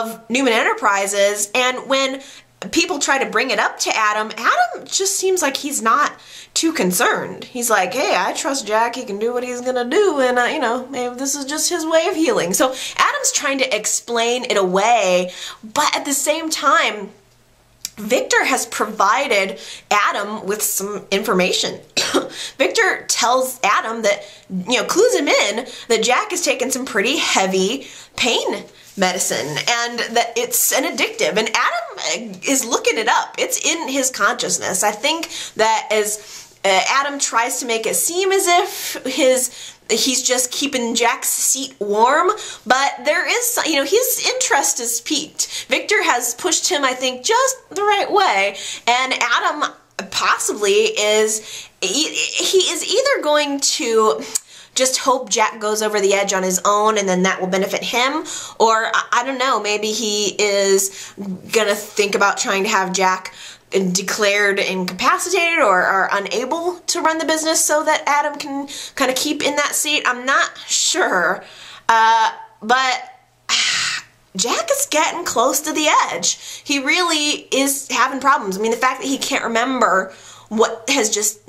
of Newman Enterprises. And when people try to bring it up to Adam, Adam just seems like he's not too concerned. He's like, hey, I trust Jack. He can do what he's going to do. And, uh, you know, maybe this is just his way of healing. So Adam's trying to explain it away. But at the same time, Victor has provided Adam with some information. [coughs] Victor tells Adam that, you know, clues him in that Jack has taken some pretty heavy pain medicine and that it's an addictive. And adam is looking it up. It's in his consciousness. I think that as uh, adam tries to make it seem as if his he's just keeping Jack's seat warm, but there is, you know, his interest is piqued. Victor has pushed him, I think, just the right way, and Adam possibly is, he, he is either going to just hope Jack goes over the edge on his own and then that will benefit him. Or I don't know, maybe he is gonna think about trying to have Jack declared incapacitated or, are unable to run the business so that Adam can kind of keep in that seat. I'm not sure. Uh, but [sighs] Jack is getting close to the edge. He really is having problems. I mean, the fact that he can't remember what has just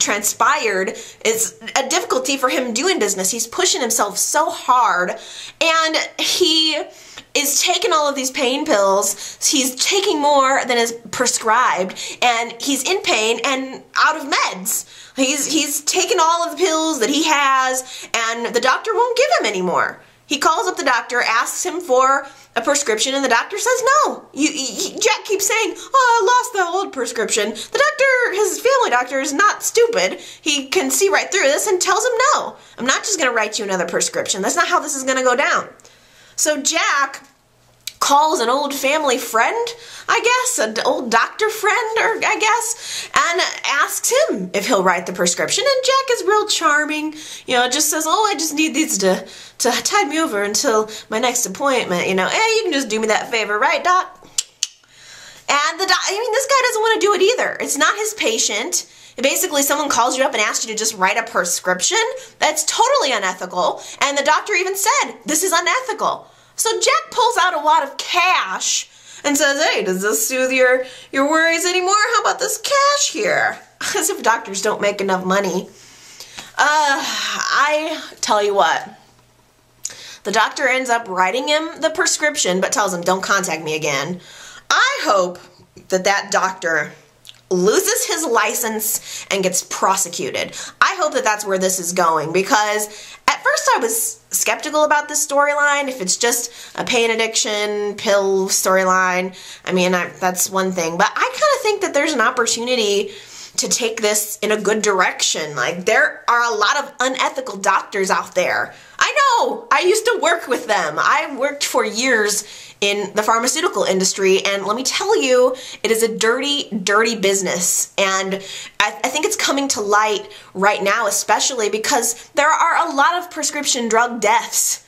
transpired is a difficulty for him doing business. He's pushing himself so hard and he is taking all of these pain pills. He's taking more than is prescribed and he's in pain and out of meds. He's he's taken all of the pills that he has and the doctor won't give him anymore. He calls up the doctor, asks him for a prescription, and the doctor says no. You, you, Jack keeps saying, "Oh, I lost the old prescription." The doctor, his family doctor, is not stupid. He can see right through this and tells him, "No, I'm not just going to write you another prescription. That's not how this is going to go down." So Jack calls an old family friend, I guess, an old doctor friend, or I guess, and asks him if he'll write the prescription. And Jack is real charming, you know, just says, "Oh, I just need these to to tide me over until my next appointment." You know, hey, you can just do me that favor, right, doc? And the doc, I mean, this guy doesn't want to do it either. It's not his patient. Basically, someone calls you up and asks you to just write a prescription. That's totally unethical. And the doctor even said, this is unethical. So Jack pulls out a lot of cash and says, hey, does this soothe your, your worries anymore? How about this cash here? [laughs] As if doctors don't make enough money. Uh, I tell you what. The doctor ends up writing him the prescription, but tells him, don't contact me again. I hope that that doctor loses his license and gets prosecuted. I hope that that's where this is going because at first I was skeptical about this storyline. If it's just a pain addiction pill storyline, I mean, I, that's one thing. But I kind of think that there's an opportunity to take this in a good direction. Like, there are a lot of unethical doctors out there. I know, I used to work with them. I worked for years in the pharmaceutical industry, and let me tell you, it is a dirty, dirty business. And I, I think it's coming to light right now, especially because there are a lot of prescription drug deaths.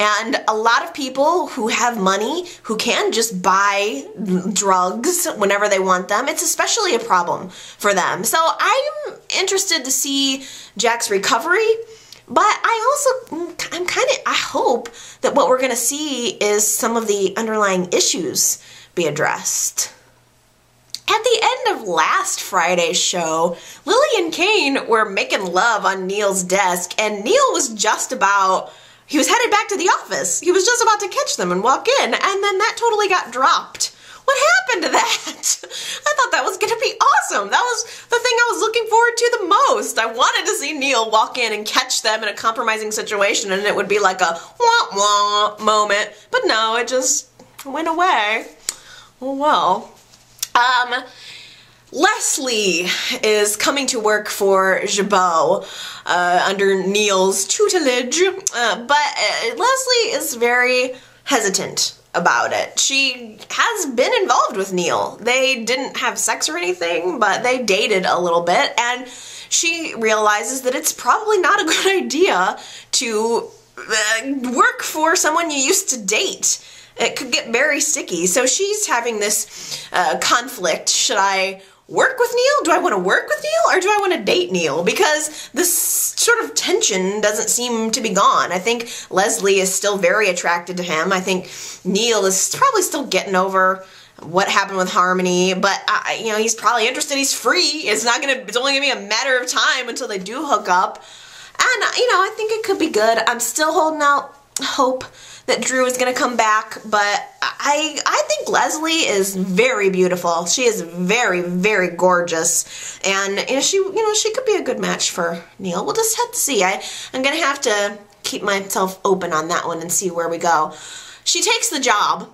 And a lot of people who have money who can just buy drugs whenever they want them, it's especially a problem for them. So I'm interested to see Jack's recovery. But I also, I'm kind of, I hope that what we're going to see is some of the underlying issues be addressed. At the end of last Friday's show, Lily and Kane were making love on Neil's desk, and Neil was just about he was headed back to the office. He was just about to catch them and walk in, and then that totally got dropped. What happened to that? [laughs] I thought that was going to be awesome. That was the thing I was looking forward to the most. I wanted to see Neil walk in and catch them in a compromising situation, and it would be like a wah wah moment. But no, it just went away. Well. Um, Leslie is coming to work for Jabot uh, under Neil's tutelage, uh, but uh, Leslie is very hesitant about it. She has been involved with Neil. They didn't have sex or anything, but they dated a little bit, and she realizes that it's probably not a [laughs] good idea to uh, work for someone you used to date. It could get very sticky. So she's having this uh, conflict. Should I work with Neil? Do I want to work with Neil or do I want to date Neil? Because this sort of tension doesn't seem to be gone. I think Leslie is still very attracted to him. I think Neil is probably still getting over what happened with Harmony, but I, you know, he's probably interested. He's free. It's not gonna. It's only gonna be a matter of time until they do hook up, and you know, I think it could be good. I'm still holding out hope that Drew is going to come back, but I I think Leslie is very beautiful. She is very very gorgeous, and you know, she you know she could be a good match for Neil. We'll just have to see. I I'm going to have to keep myself open on that one and see where we go. She takes the job.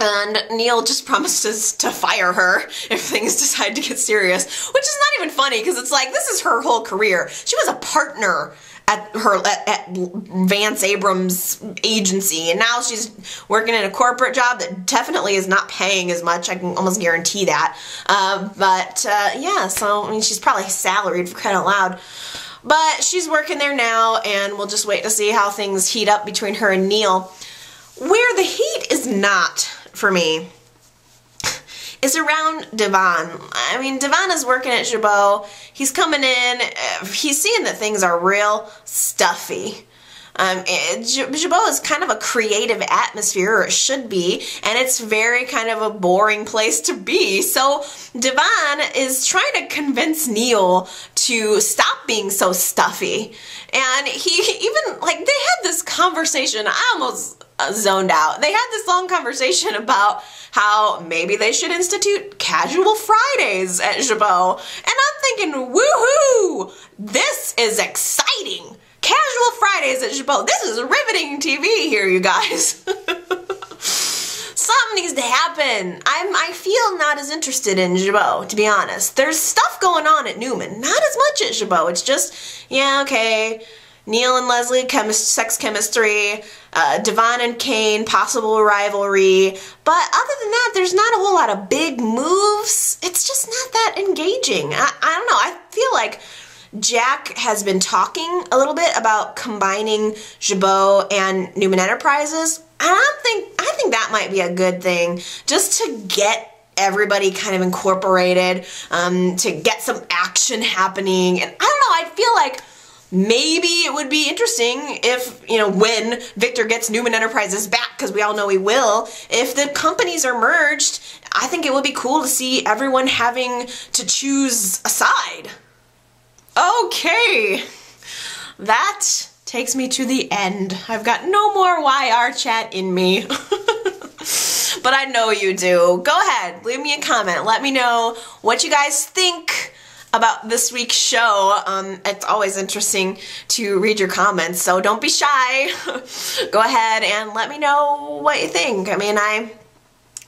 And Neil just [laughs] promises to fire her if things decide to get serious, which is not even funny because it's like this is her whole career. She was a partner at her at, at, Vance Abrams agency, and now she's working in a corporate job that definitely is not paying as much. I can almost guarantee that. Uh, but uh, yeah, so I mean, she's probably salaried for crying out loud. But she's working there now, and we'll just wait to see how things heat up between her and Neil. Where the heat is not for me is around Devon. I mean, Devon is working at Jabot. He's coming in. He's seeing that things are real stuffy. Um, Jabot is kind of a creative atmosphere, or it should be, and it's very kind of a boring place to be. So Devon is trying to convince Neil to stop being so stuffy. And he even, like, they had this conversation, I almost uh, Uh, zoned out. They had this long conversation about how maybe they should institute casual Fridays at Jabot. And I'm thinking, woohoo! This is exciting! Casual Fridays at Jabot. This is riveting TV here, you guys. [laughs] Something needs to happen. I'm I feel not as interested in Jabot, to be honest. There's stuff going on at Newman. Not as much at Jabot. It's just, yeah, okay. Neil and Leslie, chemist, sex chemistry, uh, Devon and Kane, possible rivalry. But other than that, there's not a whole lot of big moves. It's just not that engaging. I, I don't know. I feel like Jack has been talking a little bit about combining Jabot and Newman Enterprises. And I think I think that might be a good thing, just to get everybody kind of incorporated, um, to get some action happening. And I don't know. I feel like maybe it would be interesting if, you know, when Victor gets Newman Enterprises back, because we all know he will, if the companies are merged, I think it would be cool to see everyone having to choose a side. Okay, that takes me to the end. I've got no more YR chat in me. [laughs] but I know you do. Go ahead, leave me a comment. Let me know what you guys think about this week's show. Um, it's always interesting to read your comments, so don't be shy. [laughs] Go ahead and let me know what you think. I mean, I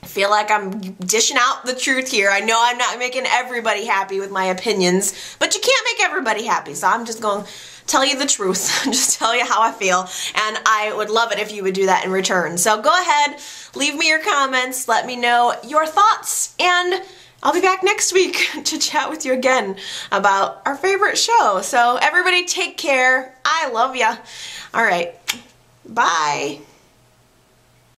feel like I'm dishing out the truth here. I know I'm not making everybody happy with my opinions, but you can't make everybody happy, so I'm just going to tell you the truth, [laughs] just tell you how I feel, and I would love it if you would do that in return. So go ahead, leave me your comments, let me know your thoughts, and I'll be back next week [laughs] to chat with you again about our favorite show. So everybody take care. I love ya. All right. Bye.